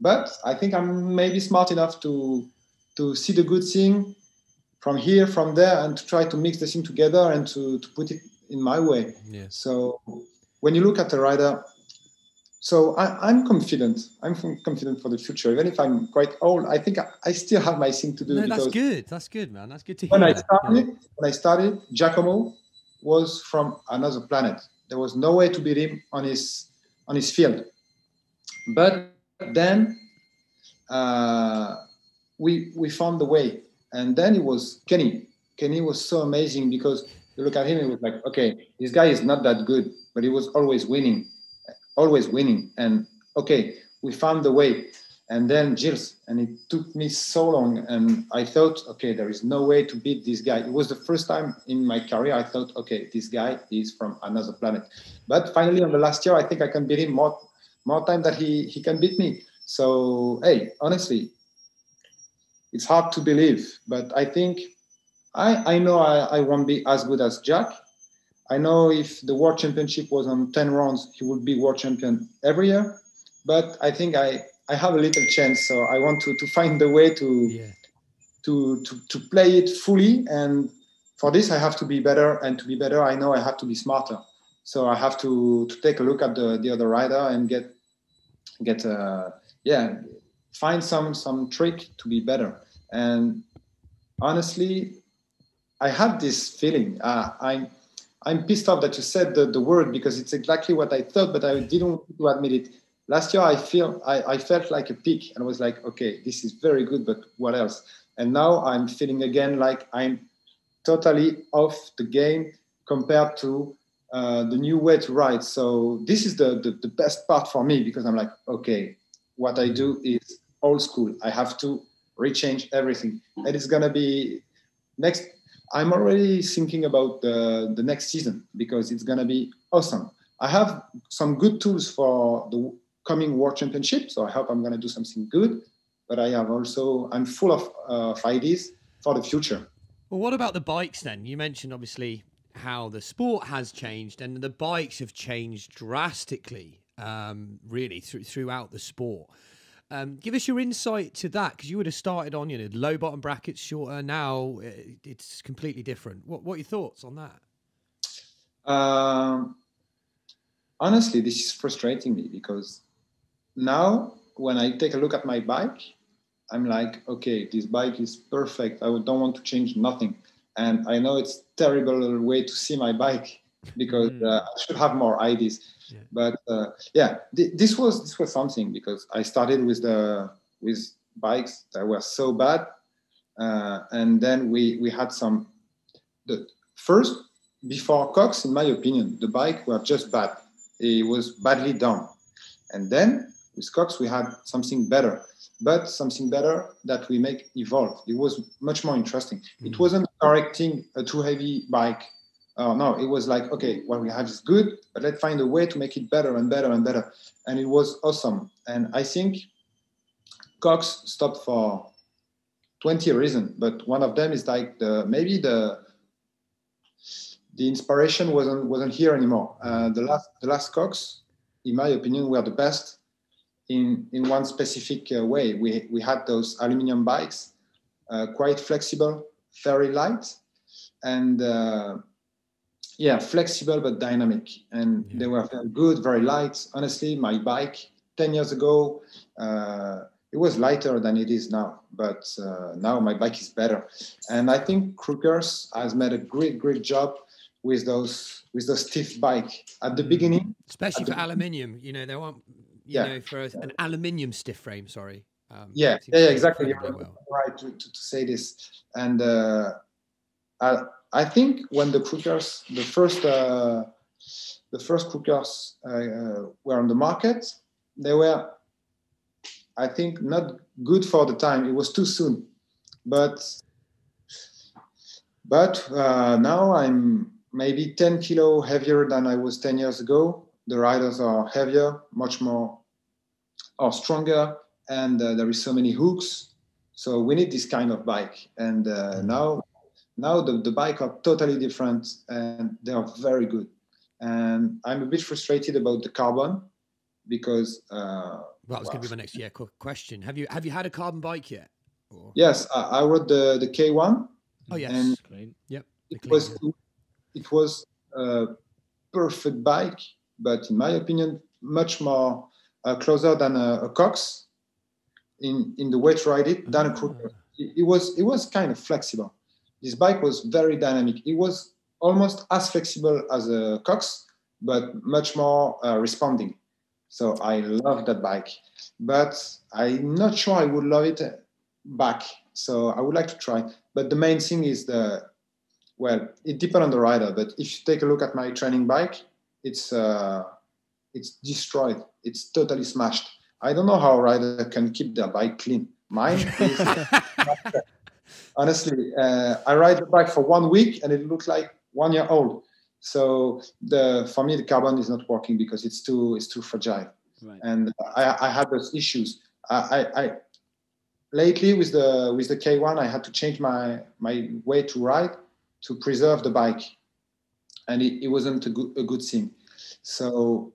but I think I'm maybe smart enough to to see the good thing from here, from there, and to try to mix the thing together and to, to put it in my way. Yeah. So when you look at the rider, so I, am confident. I'm confident for the future, even if I'm quite old. I think I, I still have my thing to do. No, that's good. That's good, man. That's good to hear. when. I started, yeah. when I started, Giacomo was from another planet. There was no way to beat him on his on his field. But then uh, we we found the way, and then it was Kenny. Kenny was so amazing because you look at him, it was like, okay, this guy is not that good, but he was always winning, always winning. And okay, we found the way. and then Gilles. And it took me so long. And I thought, okay, there is no way to beat this guy. It was the first time in my career I thought, okay, this guy is from another planet. But finally, on the last year, I think I can beat him more, more time that he, he can beat me. So, hey, honestly, it's hard to believe. But I think I, I know I, I won't be as good as Jack. I know if the world championship was on 10 rounds, he would be world champion every year. But I think I, I have a little chance, so I want to, to find the way to, Yeah. to, to, to play it fully. And for this, I have to be better. And to be better, I know I have to be smarter. So I have to, to take a look at the, the other rider and get, get uh, yeah, find some, some trick to be better. And honestly, I have this feeling. Uh, I'm, I'm pissed off that you said the, the word because it's exactly what I thought, but I didn't want to admit it. Last year, I feel I, I felt like a pig and was like, okay, this is very good, but what else? And now I'm feeling again like I'm totally off the game compared to uh, the new way to write. So this is the, the the best part for me because I'm like, okay, what I do is old school. I have to rechange everything, and it's gonna be next I'm already thinking about the, the next season because it's going to be awesome. I have some good tools for the coming World Championship, so I hope I'm going to do something good. But I have also, I'm full of, uh, ideas for the future. Well, what about the bikes then? You mentioned obviously how the sport has changed and the bikes have changed drastically, um, really, through, throughout the sport. Um, give us your insight to that because you would have started on you know low bottom brackets, shorter. Now uh, it's completely different. What what are your thoughts on that? Um, honestly, this is frustrating me because now when I take a look at my bike, I'm like, okay, this bike is perfect. I don't want to change nothing. And I know it's terrible way to see my bike because uh, I should have more ideas. Yeah. But uh, yeah, th- this was this was something because I started with the with bikes that were so bad, uh, and then we we had some. The first before Koxx, in my opinion, the bike were just bad. It was badly done, and then with Koxx we had something better, but something better that we make evolve. It was much more interesting. It Mhm. wasn't correcting a too heavy bike uh, no, it was like, okay, what we have is good, but let's find a way to make it better and better and better. And it was awesome. And I think Koxx stopped for 20 reasons, but one of them is like the maybe the the inspiration wasn't wasn't here anymore. Uh, the last the last Koxx, in my opinion, were the best in in one specific uh, way. We we had those aluminum bikes, uh, quite flexible, very light, and uh, yeah, flexible but dynamic. And Yeah. they were very good, very light. Honestly, my bike 10 years ago, uh, it was lighter than it is now. But uh, now my bike is better. And I think Crewkerz has made a great, great job with those with those stiff bike at the Mm. beginning. Especially for don't- aluminium, you know they want you Yeah. know for a, an aluminium stiff frame. Sorry. Um, Yeah, yeah, yeah, exactly. You're well. right to, to, to say this. And uh, I, I think when the Crewkerz, the first, uh, the first Crewkerz uh, uh, were on the market, they were, I think, not good for the time. It was too soon, but but uh, now I'm maybe 10 kilo heavier than I was 10 years ago. The riders are heavier, much more, or stronger, and uh, there is so many hooks. So we need this kind of bike. And uh, now, now the, the bike are totally different, and they are very good. And I'm a bit frustrated about the carbon because uh, Well, that was going to be my next yeah qu- question. Have you have you had a carbon bike yet? Or- yes, I, I rode the the K1. Oh yes. And Clean. yep. it clean was one. it was a perfect bike, but in my opinion, much more uh, closer than a, a Koxx in in the way to ride it than a Crooker. It, it was it was kind of flexible. This bike was very dynamic. It was almost as flexible as a Koxx, but much more uh, responding. So I love that bike, but I'm not sure I would love it back. So I would like to try. But the main thing is the well, it depends on the rider, but if you take a look at my training bike, it's uh, it's destroyed. It's totally smashed. I don't know how a rider can keep their bike clean. Mine is honestly, uh, I ride the bike for one week and it looks like one year old. So the for me the carbon is not working because it's too it's too fragile. Right. And I, I had those issues. I, I, lately with the with the K1 I had to change my my way to ride to preserve the bike, and it, it wasn't a good a good thing. So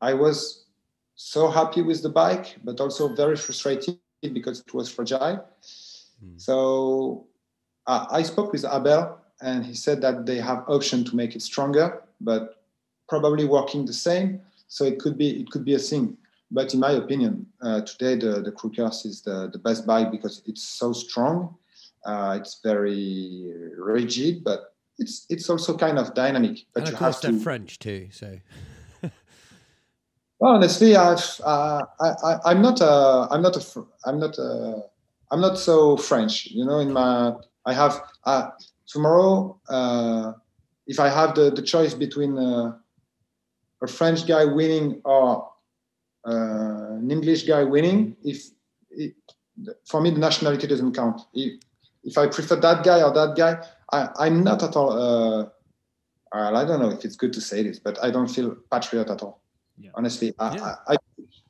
I was so happy with the bike, but also very frustrated because it was fragile. Mm. So uh, I spoke with Abel, and he said that they have option to make it stronger, but probably working the same. So it could be it could be a thing. But in my opinion, uh, today the the Crewkerz is the, the best bike because it's so strong. Uh, it's very rigid, but it's it's also kind of dynamic. But and you of course, have to, French too, so. Well, honestly, I've, uh, I, I, am not a, I'm not a, I'm not a, I'm not so French. You know, in my, I have uh, tomorrow. Uh, if I have the, the choice between uh, a French guy winning or uh, an English guy winning, if it, for me the nationality doesn't count. If, if I prefer that guy or that guy, I, am not at all. Uh, I don't know if it's good to say this, but I don't feel patriot at all. Yeah. Honestly, yeah. I, I,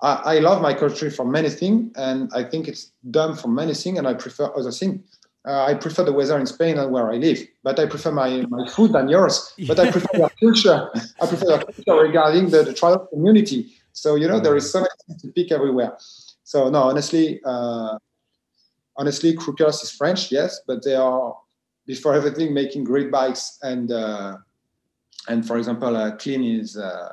I, love my country for many things, and I think it's dumb for many things, and I prefer other things. Uh, I prefer the weather in Spain and where I live, but I prefer my, my food than yours. But I prefer your culture. I prefer your culture regarding the, the trial community. So you know there is so much to pick everywhere. So no, honestly, uh, honestly, Crewkerz is French, yes, but they are before everything making great bikes and uh, and for example, uh, Clean is uh,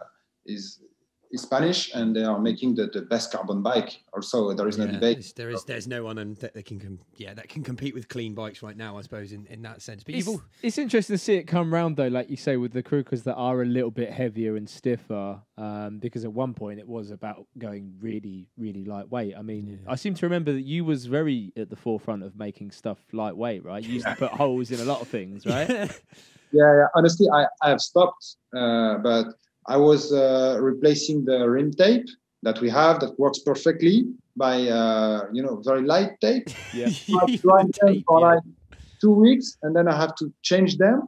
is Spanish, and they are making the, the best carbon bike. Also, there is no yeah, debate. There is there's no one that, they can com- yeah that can compete with clean bikes right now. I suppose in, in that sense. But it's, all... it's interesting to see it come round though, like you say, with the Crewkerz that are a little bit heavier and stiffer. Um, because at one point it was about going really really lightweight. I mean, yeah. I seem to remember that you was very at the forefront of making stuff lightweight, right? You used to put holes in a lot of things, right? yeah, yeah. Honestly, I I have stopped, uh, but I was uh, replacing the rim tape that we have that works perfectly by uh, you know very light tape. Yeah, them for like two weeks, and then I have to change them,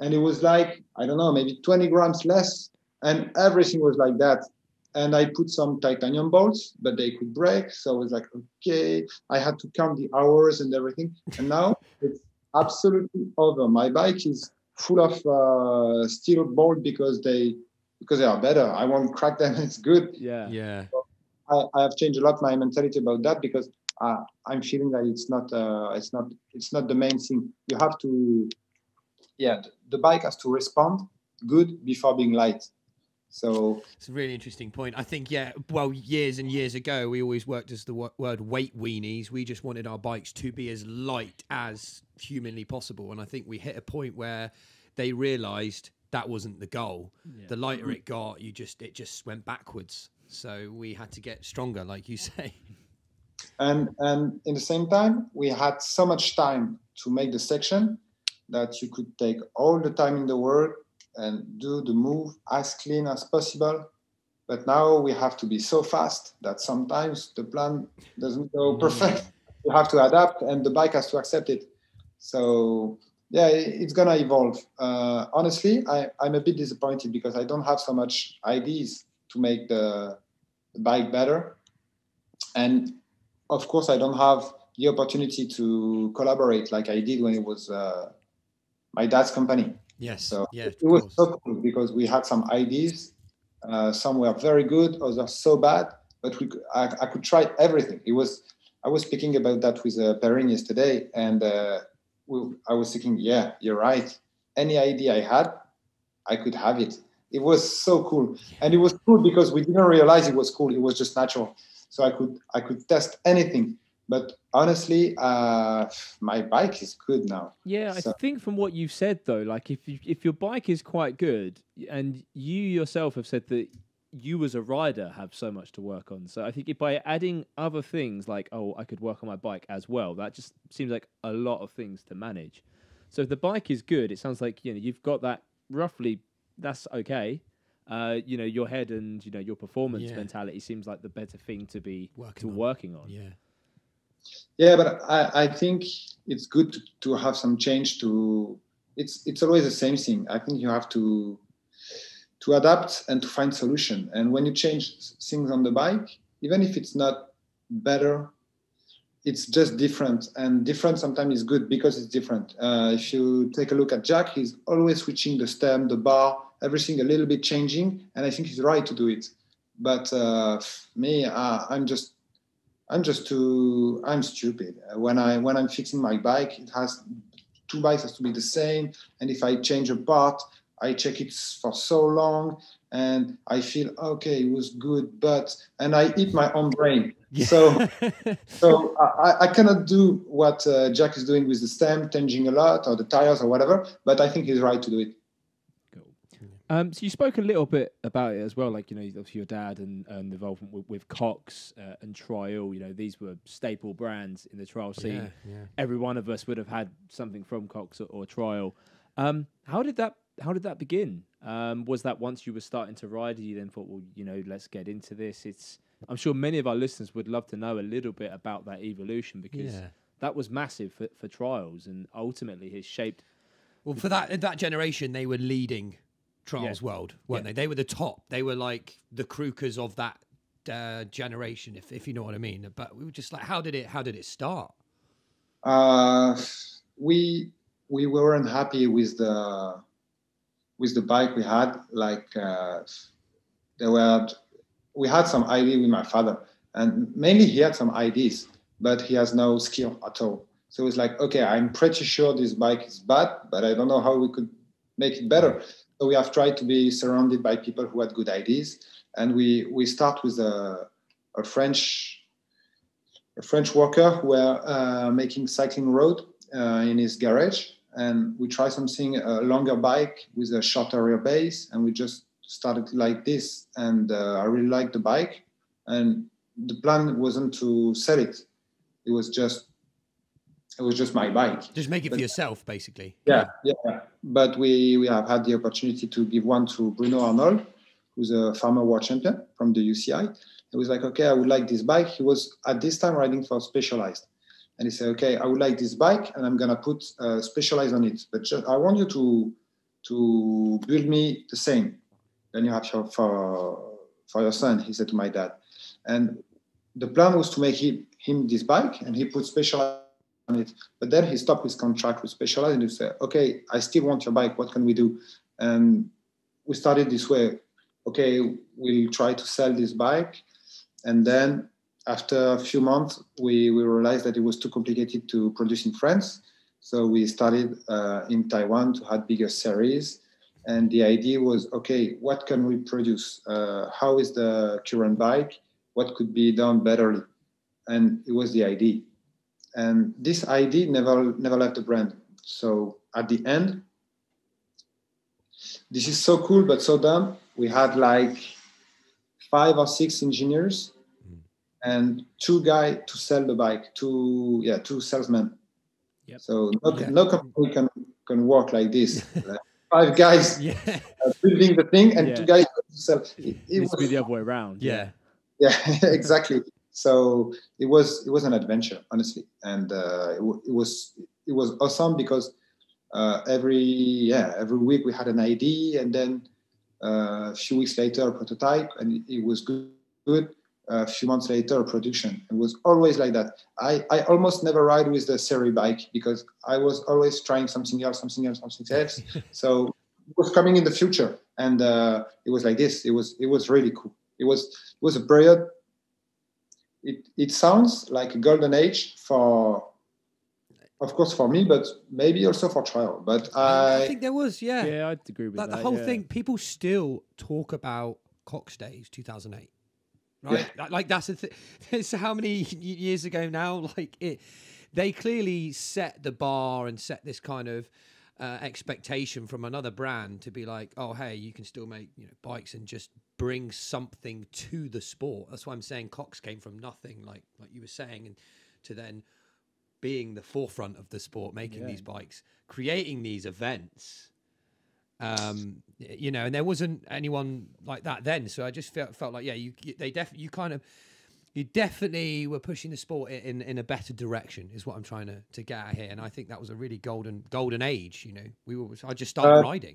and it was like I don't know, maybe 20 grams less, and everything was like that. And I put some titanium bolts, but they could break, so I was like, okay. I had to count the hours and everything, and now it's absolutely over. My bike is full of uh, steel bolt because they because they are better. I won't crack them. It's good. Yeah. Yeah. So I, I, have changed a lot my mentality about that because uh, I'm feeling that it's not uh, it's not it's not the main thing. You have to yeah the bike has to respond good before being light. So it's a really interesting point. I think, yeah, well, years and years ago, we always worked as the word weight weenies. We just wanted our bikes to be as light as humanly possible. And I think we hit a point where they realized that wasn't the goal. Yeah. The lighter it got, you just it just went backwards. So we had to get stronger, like you say. And and in the same time, we had so much time to make the section that you could take all the time in the world and do the move as clean as possible. But now we have to be so fast that sometimes the plan doesn't go mm. perfect. You have to adapt, and the bike has to accept it. So yeah, it's gonna evolve. Uh, honestly, I, I'm a bit disappointed because I don't have so much ideas to make the, the bike better, and of course, I don't have the opportunity to collaborate like I did when it was uh, my dad's company. Yes. So yeah, it, was so cool because we had some ideas. Uh, some were very good, others so bad, but we I, I, could try everything. It was I was speaking about that with uh, Perrine yesterday, and uh, I was thinking, yeah, you're right. Any idea I had, I could have it. It was so cool, and it was cool because we didn't realize it was cool. It was just natural, so I could I could test anything. But honestly, uh, my bike is good now. Yeah, so. I think from what you've said though, like if you, if your bike is quite good, and you yourself have said that you as a rider have so much to work on. So I think if by adding other things like, oh, I could work on my bike as well, that just seems like a lot of things to manage. So if the bike is good, it sounds like you know you've got that roughly. That's okay. uh, you know, your head and you know your performance Yeah. mentality seems like the better thing to be Working to on. working on. Yeah. Yeah, but I, I think it's good to, to have some change to it's it's always the same thing. I think you have to to adapt and to find solution. And when you change things on the bike, even if it's not better, it's just different. And different sometimes is good because it's different. Uh, if you take a look at Jack, he's always switching the stem, the bar, everything a little bit changing, and I think he's right to do it. But uh, me, uh, I'm just I'm just too I'm stupid. When I when I'm fixing my bike, it has two bikes has to be the same, and if I change a part, I check it for so long, and I feel okay, it was good, but and I eat my own brain. So so I, I cannot do what uh, Jack is doing with the stem, changing a lot, or the tires, or whatever. But I think he's right to do it. Um, so you spoke a little bit about it as well, like you know, obviously your dad and, and involvement with, with Koxx uh, and Trial. You know, these were staple brands in the trial scene. yeah, yeah. Every one of us would have had something from Koxx or, or Trial. Um, how did that How did that begin? Um, was that once you were starting to ride, you then thought, well, you know, let's get into this? It's I'm sure many of our listeners would love to know a little bit about that evolution because Yeah. that was massive for, for trials and ultimately has shaped. Well, for that that generation, they were leading trials world, weren't Yeah. they? They were the top. They were like the Crewkerz of that uh, generation, if if you know what I mean. But we were just like, how did it how did it start? Uh, we we weren't happy with the with the bike we had. Like uh, there were we had some idea with my father, and mainly he had some ideas, but he has no skill at all. So it's like, okay, I'm pretty sure this bike is bad, but I don't know how we could make it better. So we have tried to be surrounded by people who had good ideas, and we we start with a, a French a French worker who were uh, making cycling road uh, in his garage, and we tried something a longer bike with a shorter rear base, and we just started like this. And uh, I really liked the bike, and the plan wasn't to sell it; it was just it was just my bike. Just make it for yourself, basically. Yeah, yeah. But we, we have had the opportunity to give one to Bruno Arnold, who's a farmer world champion from the UCI. He was like, okay, I would like this bike. He was at this time riding for Specialized. And he said, okay, I would like this bike and I'm to put uh, Specialized on it. But just, I want you to, to build me the same. Then you have your, for, for your son, he said to my dad. And the plan was to make him, him this bike and he put Specialized on it. But then he stopped his contract with Specialized and he said, okay, I still want your bike. What can we do? And we started this way. Okay, we'll try to sell this bike. And then after a few months, we, we realized that it was too complicated to produce in France. So we started uh, in Taiwan to have bigger series. And the idea was, okay, what can we produce? Uh, how is the current bike? What could be done betterly? And it was the idea and this ID never never left the brand. So at the end, this is so cool but so dumb. We had like five or six engineers and two guys to sell the bike, two yeah, two salesmen. Yep. So no, Yeah. no company can can work like this. Like, five guys Yeah, uh, building the thing and Yeah. two guys to sell. It, It it needs to be the other way around. yeah. yeah exactly so it was it was an adventure honestly and uh, it, it was it was awesome because uh, every yeah every week we had an id and then uh, a few weeks later a prototype and it, it was good good a few months later a production it was always like that i i almost never ride with the seri bike because i was always trying something else something else something else so it was coming in the future and uh, it was like this it was it was really cool it was it was a period it it sounds like a golden age for of course for me but maybe also for trial but I i, think there was, yeah. Yeah, I'd agree with like that. the whole yeah. thing, people still talk about Koxx Days 2008. Right, Like- like that's the thing. It's how many years ago now? Like it, they clearly set the bar and set this kind of uh, expectation from another brand to be like, oh hey, you can still make you know bikes and just bring something to the sport. That's why I'm saying Koxx came from nothing, like like you were saying, and to then being the forefront of the sport, making Yeah. these bikes, creating these events Um, you know, and there wasn't anyone like that then. So I just felt felt like yeah, you they definitely you kind of you definitely were pushing the sport in in a better direction is what I'm trying to to get at here. And I think that was a really golden golden age. You know, we were I just started uh, riding.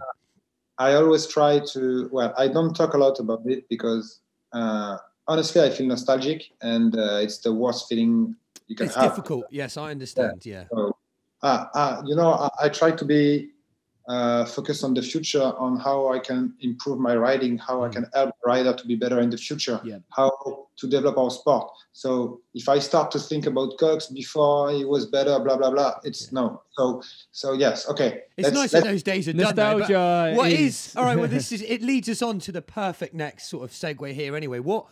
I always try to well, I don't talk a lot about it because uh, honestly, I feel nostalgic, and uh, it's the worst feeling you can it's have. It's difficult. Yes, I understand. Yeah. yeah. So, uh, uh, you know, I, I, try to be uh, focused on the future, on how I can improve my riding, how mm. I can help the rider to be better in the future, yeah. how to develop our sport. So if I start to think about Koxx before he was better, blah blah blah, it's yeah. no. So so yes, okay. It's nice that those days are Nostalgia done. Though, what is, is all right? Well, this is it leads us on to the perfect next sort of segue here. Anyway, what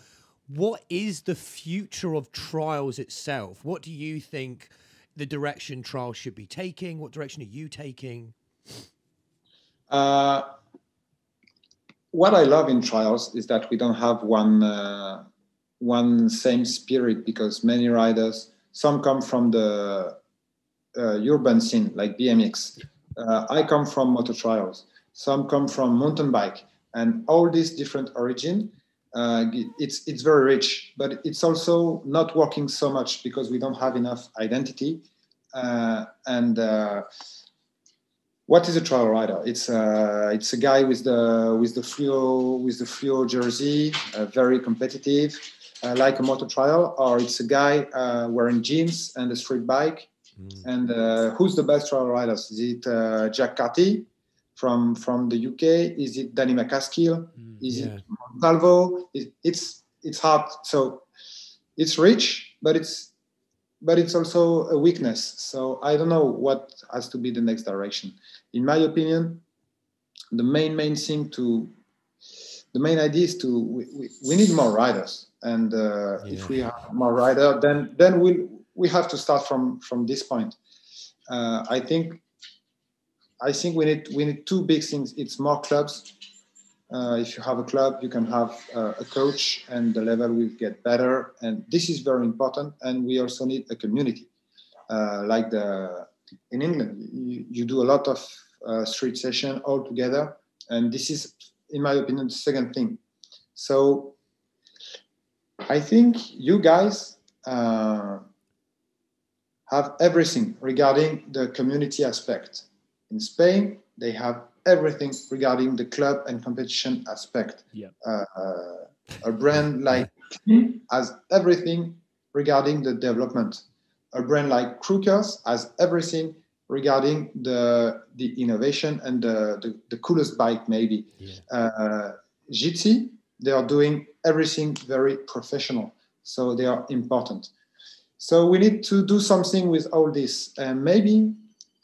what is the future of trials itself? What do you think the direction trials should be taking? What direction are you taking? Uh, what I love in trials is that we don't have one uh, one same spirit because many riders, some come from the uh, urban scene like BMX. Uh, I come from motor trials. Some come from mountain bike, and all these different origin uh, it's it's very rich, but it's also not working so much because we don't have enough identity. Uh, and uh, what is a trial rider? It's a uh, it's a guy with the with the fluo with the fluo jersey, uh, very competitive, uh, like a motor trial, or it's a guy wearing jeans and a street bike. Mm. And who's the best trial riders? Is it Jack Carthy? from from the UK? Is it Danny MacAskill? Mm, is yeah. it Montalvo? It, it's it's hard. So it's rich, but it's but it's also a weakness. So I don't know what has to be the next direction. In my opinion, the main main thing to the main idea is to we, we, we need more riders, and uh, yeah. if we have more rider, then then we we'll, we have to start from from this point. Uh, I think I think we need we need two big things. It's more clubs. Uh, if you have a club, you can have uh, a coach, and the level will get better. And this is very important. And we also need a community, uh, like the in England, you, you do a lot of uh, street session all together, and this is, in my opinion, the second thing. So I think you guys uh, have everything regarding the community aspect in Spain, they have everything regarding the club and competition aspect. Yeah. Uh, a brand like has everything regarding the development. A brand like Crewkerz has everything regarding the the innovation and the, the, the coolest bike maybe. Yeah. Uh, Jitsie, they are doing everything very professional. So they are important. So we need to do something with all this. And maybe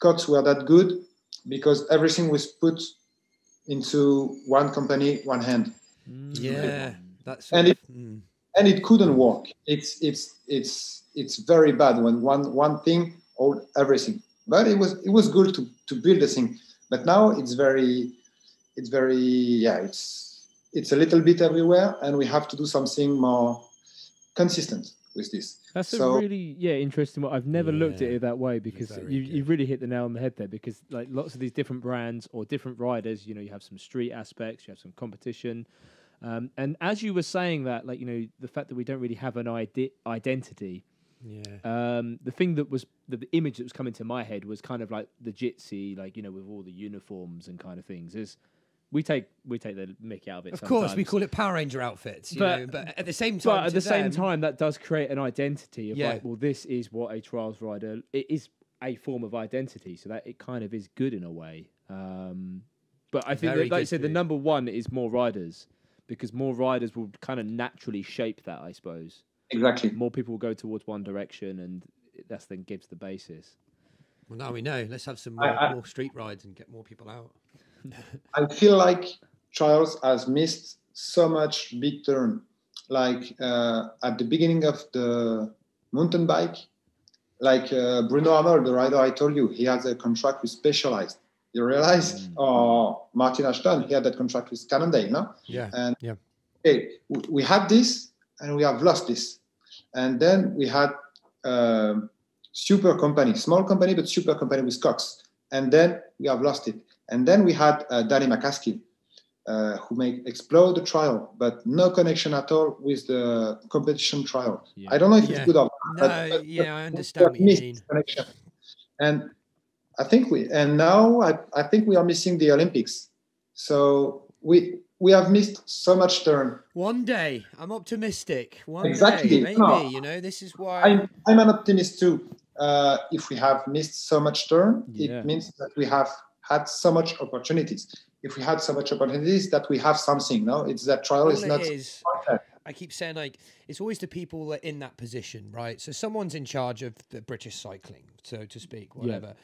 Koxx were that good because everything was put into one company, one hand. Mm. Yeah, that's and it mm. and it couldn't work. It's it's it's it's very bad when one one thing or everything. But it was it was good to to build a thing. But now it's very it's very yeah it's it's a little bit everywhere, and we have to do something more consistent with this. That's so, a really yeah interesting one. I've never yeah, looked at it that way because you you really hit the nail on the head there. Because like lots of these different brands or different riders, you know, you have some street aspects, you have some competition, um, and as you were saying that, like you know, the fact that we don't really have an ide- identity. Yeah. Um, the thing that was the, the, image that was coming to my head was kind of like the Jitsie, like you know, with all the uniforms and kind of things. Is we take we take the mickey out of it. Of sometimes. course, we call it Power Ranger outfits, but, know, but at the same time, but at the them, same time, that does create an identity of yeah. like, well, this is what a trials rider. It is a form of identity, so that it kind of is good in a way. Um, but I think, that, like I said, the number one is more riders because more riders will kind of naturally shape that. I suppose exactly. More people will go towards one direction, and that's then gives the basis. Well, now we know. Let's have some more, I, I, more street rides and get more people out. I feel like Charles has missed so much big turn. Like uh, at the beginning of the mountain bike, like uh, Bruno Arnold, the rider I told you, he has a contract with Specialized. You realize? Mm. Or Martin Ashton, he had that contract with Cannondale, no? Yeah. And yeah. Hey, we had this and we have lost this. And then we had um, super company, small company, but super company with Koxx and then we have lost it. And then we had uh, Danny MacAskill, uh, who made explode the trial, but no connection at all with the competition trial. Yeah. I don't know if Yeah. it's good or No, but, but, yeah, I understand what you missed mean. connection. And I think we and now I, I think we are missing the Olympics. So we we have missed so much turn. One day, I'm optimistic. One Exactly. day, maybe. No. You know, this is why. I'm I'm an optimist too. Uh, if we have missed so much turn, Yeah. it means that we have had so much opportunities. If we had so much opportunities, that we have something. No, it's that trial all is not. is, I keep saying like it's always the people that are in that position, right? So someone's in charge of the British cycling, so to speak, whatever.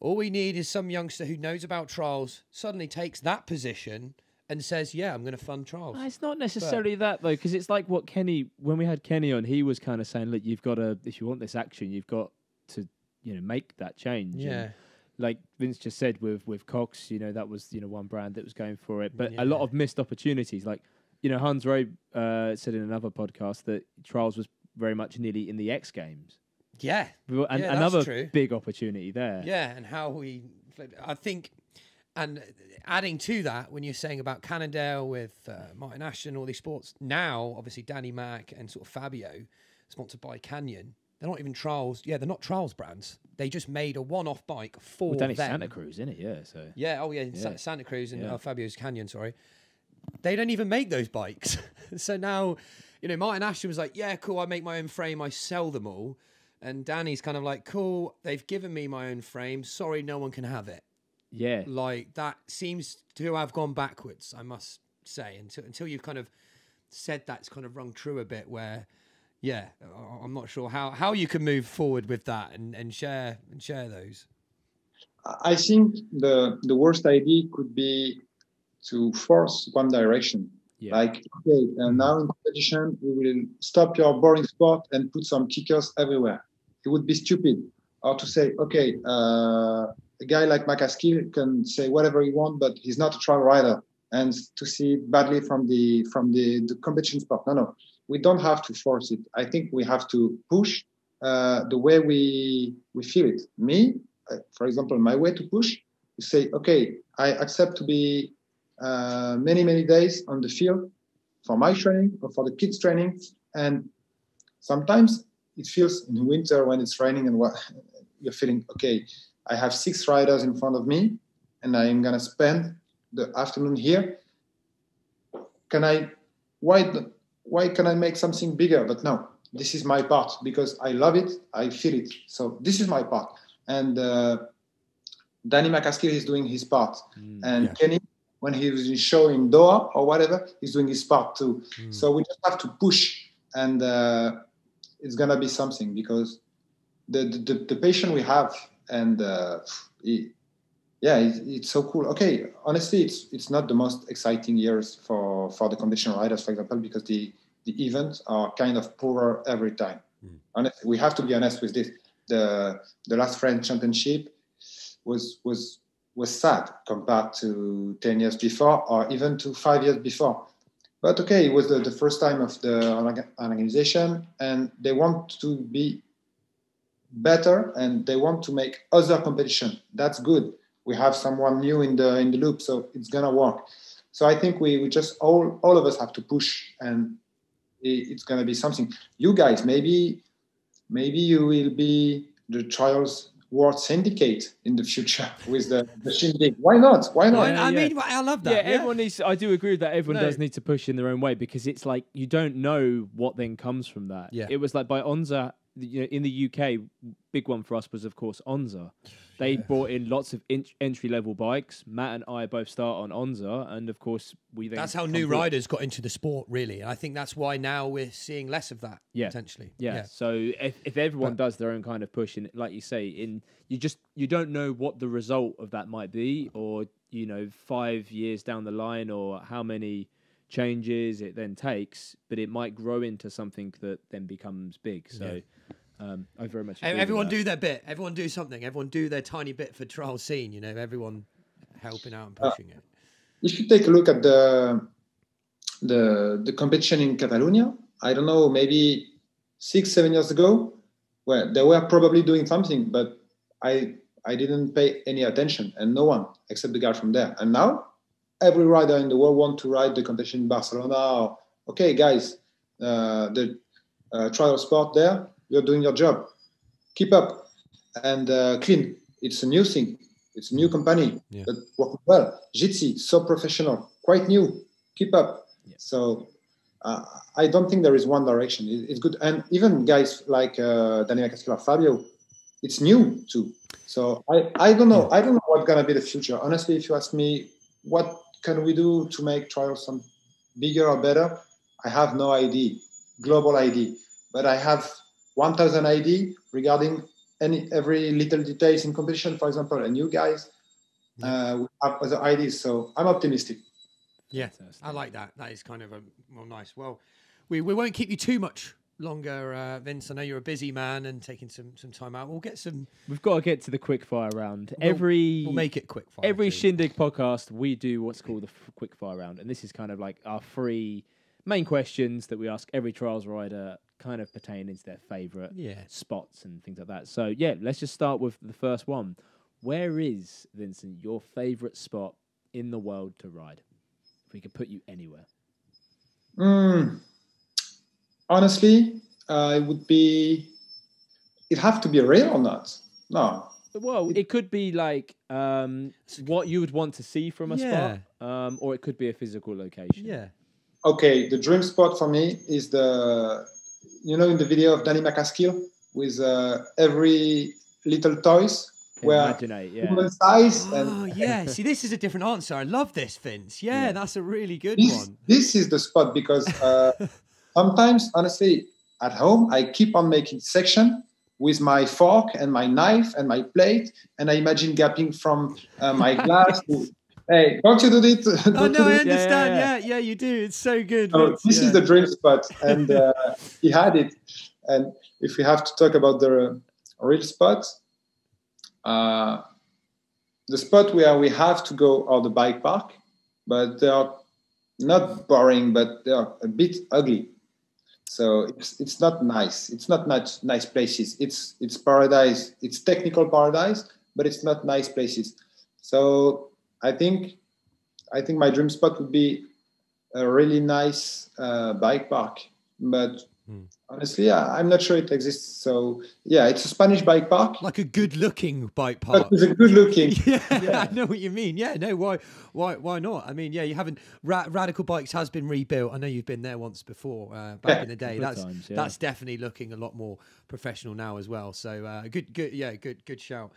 All we need is some youngster who knows about trials suddenly takes that position and says, "Yeah, I'm going to fund trials." It's not necessarily that though, because it's like what Kenny when we had Kenny on, he was kind of saying, "Look, you've got to if you want this action, you've got to you know make that change." And Yeah, like Vince just said with with Koxx, you know that was you know one brand that was going for it, but Yeah. a lot of missed opportunities. Like you know Hans Rey uh, said in another podcast that trials was very much nearly in the X Games, yeah, and Yeah, another big opportunity there. yeah. And how we, I think, and adding to that, when you're saying about Cannondale with uh, Martin Ashton, all these sports now, obviously Danny Mac and sort of Fabio, sponsored by Canyon. They're not even trials. Yeah, they're not trials brands. They just made a one-off bike for Well, Danny them. Santa Cruz, isn't it? Yeah. So Yeah. Oh, yeah. Yeah. Santa Cruz and Yeah. uh, Fabio's Canyon. Sorry. They don't even make those bikes. so now, you know, Martin Ashton was like, "Yeah, cool. I make my own frame. I sell them all." And Danny's kind of like, "Cool. They've given me my own frame. Sorry, no one can have it." Yeah, Like that seems to have gone backwards. I must say until until you've kind of said that's kind of rung true a bit. Where, yeah, I- I'm not sure how how you can move forward with that and and share and share those. I think the the worst idea could be to force one direction. yeah, Like, okay, uh, now in competition, we will stop your boring sport and put some kickers everywhere. It would be stupid. Or to say, okay, uh, a guy like MacAskill can say whatever he wants, but he's not a trial rider, and to see it badly from the from the, the competition sport. No, no, we don't have to force it. I think we have to push uh, the way we we feel it. Me, uh, for example, my way to push is say, okay, I accept to be uh, many many days on the field for my training or for the kids training and sometimes it feels in winter when it's raining and what you're feeling okay i have six riders in front of me and i'm going to spend the afternoon here can i why why can i make something bigger but no this is my part because i love it i feel it so this is my part and uh, danny macaskill is doing his part Mm. and Yeah. Kenny, when he was in show in Doha or whatever, he's doing his part too. Mm. So we just have to push, and uh, it's gonna be something because the the, the, the patient we have, and uh, it, yeah, it, it's so cool. Okay, honestly, it's it's not the most exciting years for for the competition riders, for example, because the the events are kind of poorer every time. Mm. Honestly, we have to be honest with this. The the last French championship was was was sad compared to 10 years before or even to five years before. But okay, it was the, the first time of the orga- organization and they want to be better and they want to make other competition. That's good. We have someone new in the in the loop, so it's gonna work. So I think we, we just all all of us have to push and it, it's gonna be something. You guys, maybe maybe you will be the trials world syndicate in the future with the, the shindig. Why not? Why not? I, Yeah, I yeah. mean, I love that. yeah, that. everyone needs. I do agree with that. Everyone No. does need to push in their own way because it's like you don't know what then comes from that. Yeah. it was like by Onza you know, in the UK. Big one for us was of course Onza. They brought in lots of in- entry level bikes. Matt and I both start on Onza, and of course we. That's how new riders got into the sport, really. And I think that's why now we're seeing less of that, Yeah. potentially. Yeah. So if, if everyone But- does their own kind of push, and like you say, in you just you don't know what the result of that might be, or you know, five years down the line, or how many changes it then takes, but it might grow into something that then becomes big. So um, I very much agree with Everyone that. do their bit. Everyone do something. Everyone do their tiny bit for trial scene. You know, everyone helping out and Uh, pushing it. if you take a look at the the the competition in Catalonia, I don't know, maybe six, seven years ago, well, they were probably doing something, but I I didn't pay any attention, and no one except the guy from there. And now, every rider in the world want to ride the competition in Barcelona. Or, okay, guys, uh, the uh, trial sport there, you're doing your job. Keep up and uh, clean. It's a new thing. It's a new company Yeah. that working well. Jitsie, so professional, quite new. Keep up. Yeah. So uh, I don't think there is one direction. It, it's good, and even guys like uh, Danny MacAskill, Fabio, it's new too. So I, I don't know. I don't know what's gonna be the future. Honestly, if you ask me, what can we do to make trials some bigger or better? I have no idea, global idea, but I have 1,000 ID regarding any every little details in competition. For example, and you guys uh, have other ideas. So I'm optimistic. Yeah, I like that. That is kind of a well, nice. Well, we, we won't keep you too much longer, uh, Vince. I know you're a busy man and taking some some time out. We'll get some. We've got to get to the quick fire round. We'll- every We'll make it quick. Fire every too. Shindig podcast, we do what's called the f- quick fire round, and this is kind of like our three main questions that we ask every trials rider, kind of pertaining to their favourite Yeah. spots and things like that. So yeah, let's just start with the first one. Where is Vincent your favourite spot in the world to ride? If we could put you anywhere. Mm, honestly, uh, it would be. It have to be real or not? No. Well, it could be like um, what you would want to see from a Yeah. spot, um, or it could be a physical location. Yeah. Okay, the dream spot for me is the, you know, in the video of Danny MacAskill with uh, every little toys where Imaginate, yeah. human size Oh and yeah. See, this is a different answer. I love this, Vince. Yeah, Yeah. that's a really good this, one. this is the spot because uh, sometimes honestly at home i keep on making section with my fork and my knife and my plate and i imagine gapping from uh, my glass to, hey don't you do it Oh Don't no, I do it? understand. yeah. Yeah, yeah, you do. It's so good. So Vince, this yeah. is the dream spot and uh, he had it and if we have to talk about the real spot uh, the spot where we have to go are the bike park but they are not boring but they are a bit ugly so it's it's not nice. It's not nice nice places. It's it's paradise. It's technical paradise but it's not nice places. So i think i think my dream spot would be a really nice uh, bike park but Hmm. Honestly I, i'm not sure it exists so yeah it's a spanish bike park like a good-looking bike park. but with a good looking Yeah, Yeah. I know what you mean. Yeah, no, why, why, why not? I mean, yeah, you haven't. Ra- Radical Bikes has been rebuilt. I know you've been there once before, uh, back Yeah. in the day. Couple That's times, yeah. that's definitely looking a lot more professional now as well. So uh, good, good, yeah, good, good shout.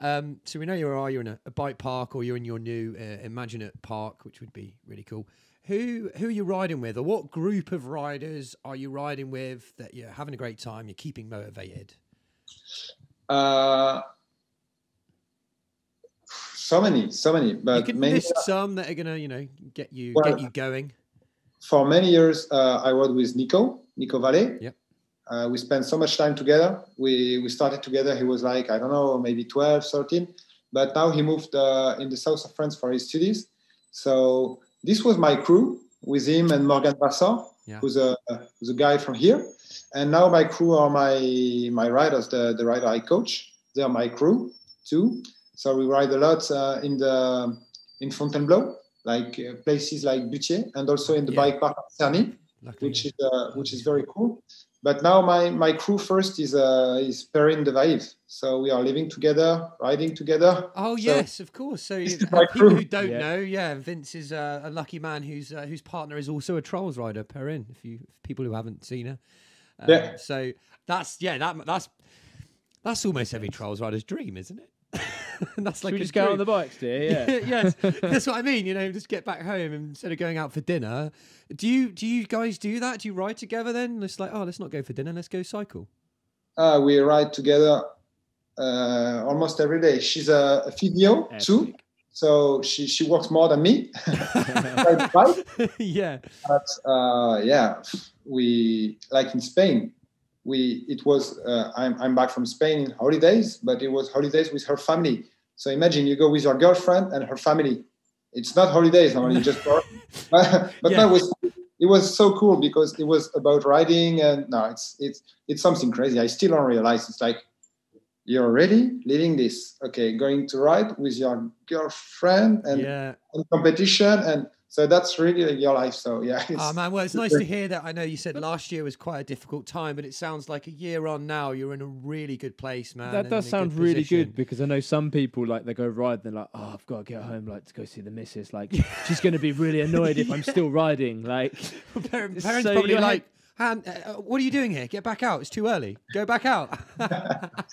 Um, so we know you are. You're in a, a bike park, or you're in your new uh, Imaginate Park, which would be really cool. Who who are you riding with, or what group of riders are you riding with that you're having a great time? You're keeping motivated. uh, so many so many you but can many, list some that are gonna, you know, get you Well, get you going. for many years uh, I rode with Nico, Nico Valle. Yep. Uh, we spent so much time together. We we started together. He was like I don't know, maybe 12, 13. But now he moved uh, in the south of France for his studies. So this was my crew with him and Morgan Bassor, Yeah. who's a who's a guy from here. And now my crew are my my riders, the the rider I coach. They are my crew too. So we ride a lot uh, in the in Fontainebleau, like uh, places like Buthiers, and also in the Yeah. bike park of Cerny, Luckily. which is uh, which is very cool. But now my my crew first is uh, is Perrine Devahive. So we are living together, riding together. Oh So- yes, of course. So This you- is my people crew. who don't Yeah. know, yeah, Vince is uh, a lucky man whose uh, whose partner is also a trials rider. Perrin, if you if people who haven't seen her. Um, Yeah. So that's yeah, that that's that's almost every trials rider's dream, isn't it? that's Should like we a just go on the bikes, dear? Yeah. yes, that's what I mean. You know, just get back home instead of going out for dinner. Do you do you guys do that? Do you ride together then? It's like, oh, let's not go for dinner. Let's go cycle. Uh, we ride together uh, almost every day. She's a, a physio too, so she she works more than me. Ride the bike. yeah. but uh, yeah, we like in Spain. We it was uh, I'm I'm back from Spain in holidays, but it was holidays with her family. So imagine you go with your girlfriend and her family. It's not holidays normally, just but Yeah. no, it was it was so cool because it was about riding and no, it's it's it's something crazy. I still don't realize. It's like you're ready leading this okay going to ride with your girlfriend and, yeah. and competition and so that's really your life so yeah. Oh man well it's nice to hear that. I know you said last year was quite a difficult time but it sounds like a year on now you're in a really good place man that does sound good really good because i know some people like they go ride they're like oh i've got to get home like to go see the missus like she's going to be really annoyed if i'm still riding like parents, parents so probably like uh, what are you doing here? Get back out. It's too early. Go back out.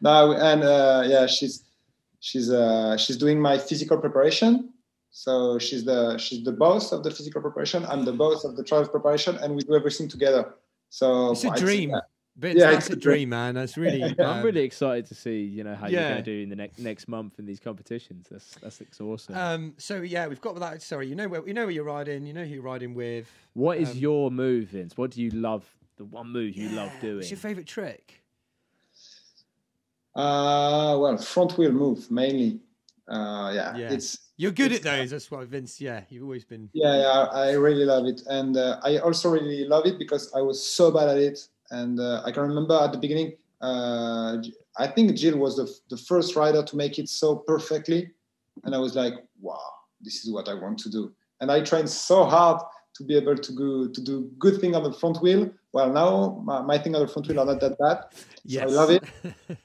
No and uh, yeah she's she's uh, she's doing my physical preparation so she's the she's the boss of the physical preparation. I'm the boss of the trials preparation, and we do everything together. So it's a dream. But yeah, that's a dream, man. That's really. Um, I'm really excited to see you know how yeah. you're going to do in the next next month in these competitions. That's that's awesome. Um, so yeah, we've got that. Sorry, you know where you know where you're riding. You know who you're riding with. What is um, your move, Vince? What do you love? The one move you yeah, love doing. What's your favorite trick? Uh, well, front wheel move mainly. Uh, yeah, yeah, it's you're good at those. That's why Vince. Yeah, you've always been. Yeah, yeah, I really love it, and uh, I also really love it because I was so bad at it, and uh, I can remember at the beginning. Uh, I think Gilles was the, the first rider to make it so perfectly, and I was like, wow, this is what I want to do. And I trained so hard to be able to go to do good thing on the front wheel. Well, now my, my thing on the front wheel are not that bad. Yes. So I love it,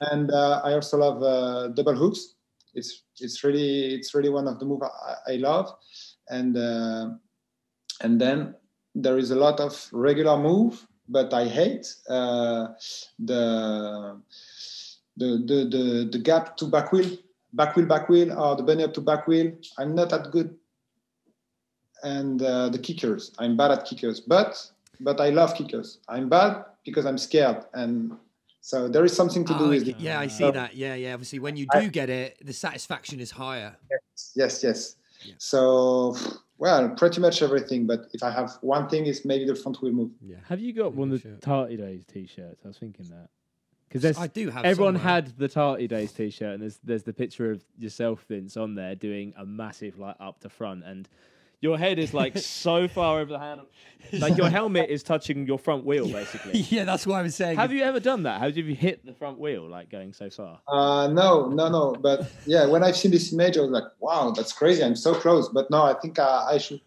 and uh, I also love uh, double hooks it's it's really it's really one of the move I, I love, and uh, and then there is a lot of regular move, but I hate uh, the, the the the the gap to back wheel, back wheel, back wheel, or the bunny up to back wheel. I'm not that good, and uh, the kickers. I'm bad at kickers, but but I love kickers. I'm bad because I'm scared and so there is something to do oh, with it. Yeah, I see so, that. Yeah, yeah. Obviously, when you do I, get it, the satisfaction is higher. Yes, yes. yes. Yeah. So, well, pretty much everything. But if I have one thing, is maybe the front wheel move. Yeah. Have you got one of the Tarty Days t-shirts? I was thinking that because I do have. Everyone somewhere. had the Tarty Days t-shirt, and there's there's the picture of yourself, Vince, on there doing a massive like up to front, and your head is like so far over the handle. Like your helmet is touching your front wheel, basically. yeah, that's what I was saying. Have you ever done that? How did you hit the front wheel, like going so far? Uh, no, no, no. But yeah, when I've seen this image, I was like, wow, that's crazy. I'm so close. But no, I think uh, I should,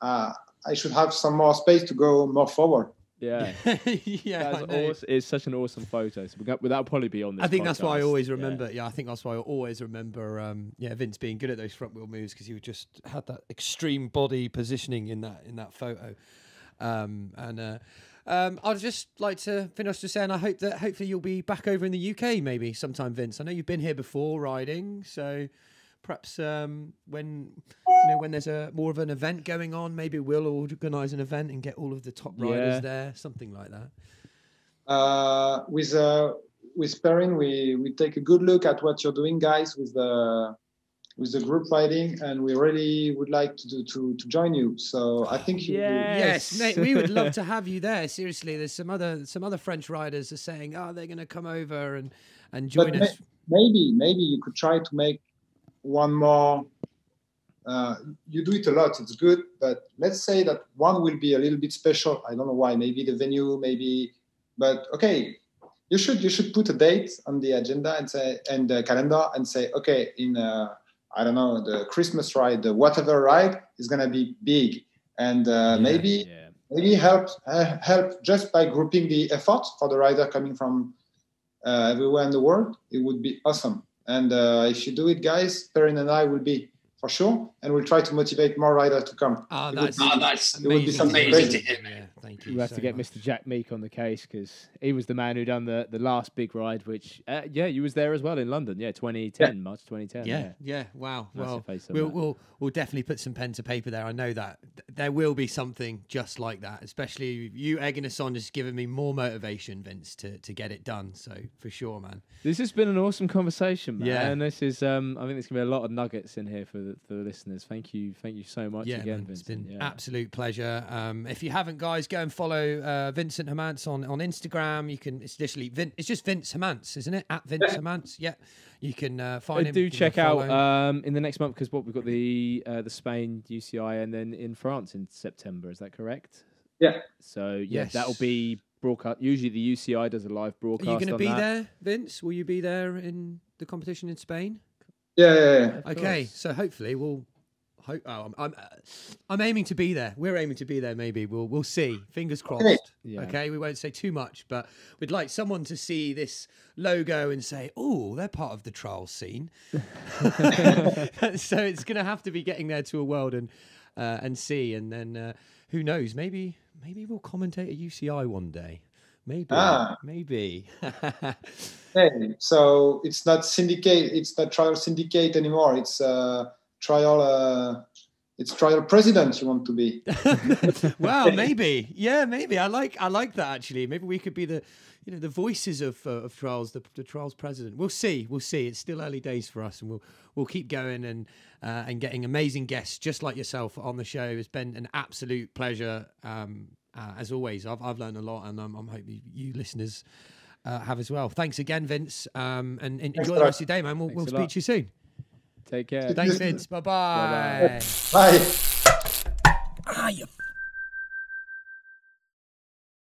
uh, I should have some more space to go more forward. Yeah, yeah, that's awesome. It's such an awesome photo. So that'll probably be on this. I think that's why I always remember. Yeah. I think that's why I always remember. Um, yeah, Vince being good at those front wheel moves because he just had that extreme body positioning in that in that photo. Um, and uh, um, I'd just like to finish just saying I hope that hopefully you'll be back over in the UK maybe sometime, Vince. I know you've been here before riding, so perhaps um, when you know when there's a more of an event going on, maybe we'll organise an event and get all of the top riders yeah. there, something like that. Uh, with uh, with Perrin, we we take a good look at what you're doing, guys, with the with the group riding, and we really would like to do, to to join you. So I think you yes, yes mate, we would love to have you there. Seriously, there's some other some other French riders are saying, oh, they're going to come over and and join but us. maybe maybe you could try to make one more. Uh, you do it a lot, it's good, but let's say that one will be a little bit special. I don't know why. Maybe the venue, maybe, but okay. You should you should put a date on the agenda and say and the calendar and say okay in uh, I don't know the Christmas ride, the whatever ride is gonna be big, and uh, yeah, maybe yeah. maybe help uh, help just by grouping the effort for the rider coming from uh, everywhere in the world. It would be awesome. And uh, if you do it, guys, Perrin and I will be for sure, and we'll try to motivate more riders to come. Oh, that's, be, oh, that's it would be something amazing crazy. Yeah, thank you. We have so to get much. Mr. Jack Meek on the case because he was the man who done the, the last big ride, which uh, yeah, you was there as well in London. Yeah, 2010, yeah. March 2010. Yeah, yeah, yeah. wow. well, we'll, we'll we'll definitely put some pen to paper there. I know that there will be something just like that. Especially you egging us on, just giving me more motivation, Vince, to to get it done. So for sure, man. This has been an awesome conversation, man. Yeah, and this is um, I think there's gonna be a lot of nuggets in here for the, for the listeners. Thank you, thank you so much yeah, again, man. It's been yeah. absolute pleasure. Um, if you haven't, guys, go and follow uh, Vincent Hermance on, on Instagram. You can it's literally Vin, it's just Vince Hermance, isn't it? At Vince yeah. Hermance. Yeah. You can uh, find I him. Do check out um, in the next month because what we've got the uh, the Spain UCI and then in France in September. Is that correct? Yeah. So yeah, yes. that'll be broadcast. Usually the UCI does a live broadcast. Are you going to be that. there, Vince? Will you be there in the competition in Spain? Yeah, yeah, yeah. Okay, so hopefully we'll. Hope, oh, I'm, I'm, uh, I'm aiming to be there. We're aiming to be there. Maybe we'll we'll see. Fingers crossed. Yeah. Okay, we won't say too much, but we'd like someone to see this logo and say, "Oh, they're part of the trial scene." so it's going to have to be getting there to a world and uh, and see, and then uh, who knows? Maybe maybe we'll commentate a UCI one day. Maybe, Ah. maybe. Hey, so it's not syndicate. It's not trial syndicate anymore. It's uh, trial. Uh, it's trial president. You want to be? well, maybe. Yeah, maybe. I like I like that actually. Maybe we could be the you know the voices of uh, of trials, the, the trials president. We'll see. We'll see. It's still early days for us, and we'll we'll keep going and uh, and getting amazing guests just like yourself on the show. It's been an absolute pleasure. Um, uh, as always, I've I've learned a lot, and I'm, I'm hoping you listeners. Uh, have as well. Thanks again, Vince. Um, and, and enjoy the rest of your day, man. We'll, Thanks we'll speak to you soon. Take care. Thanks, Vince. Bye-bye. Bye. Bye. Ah, you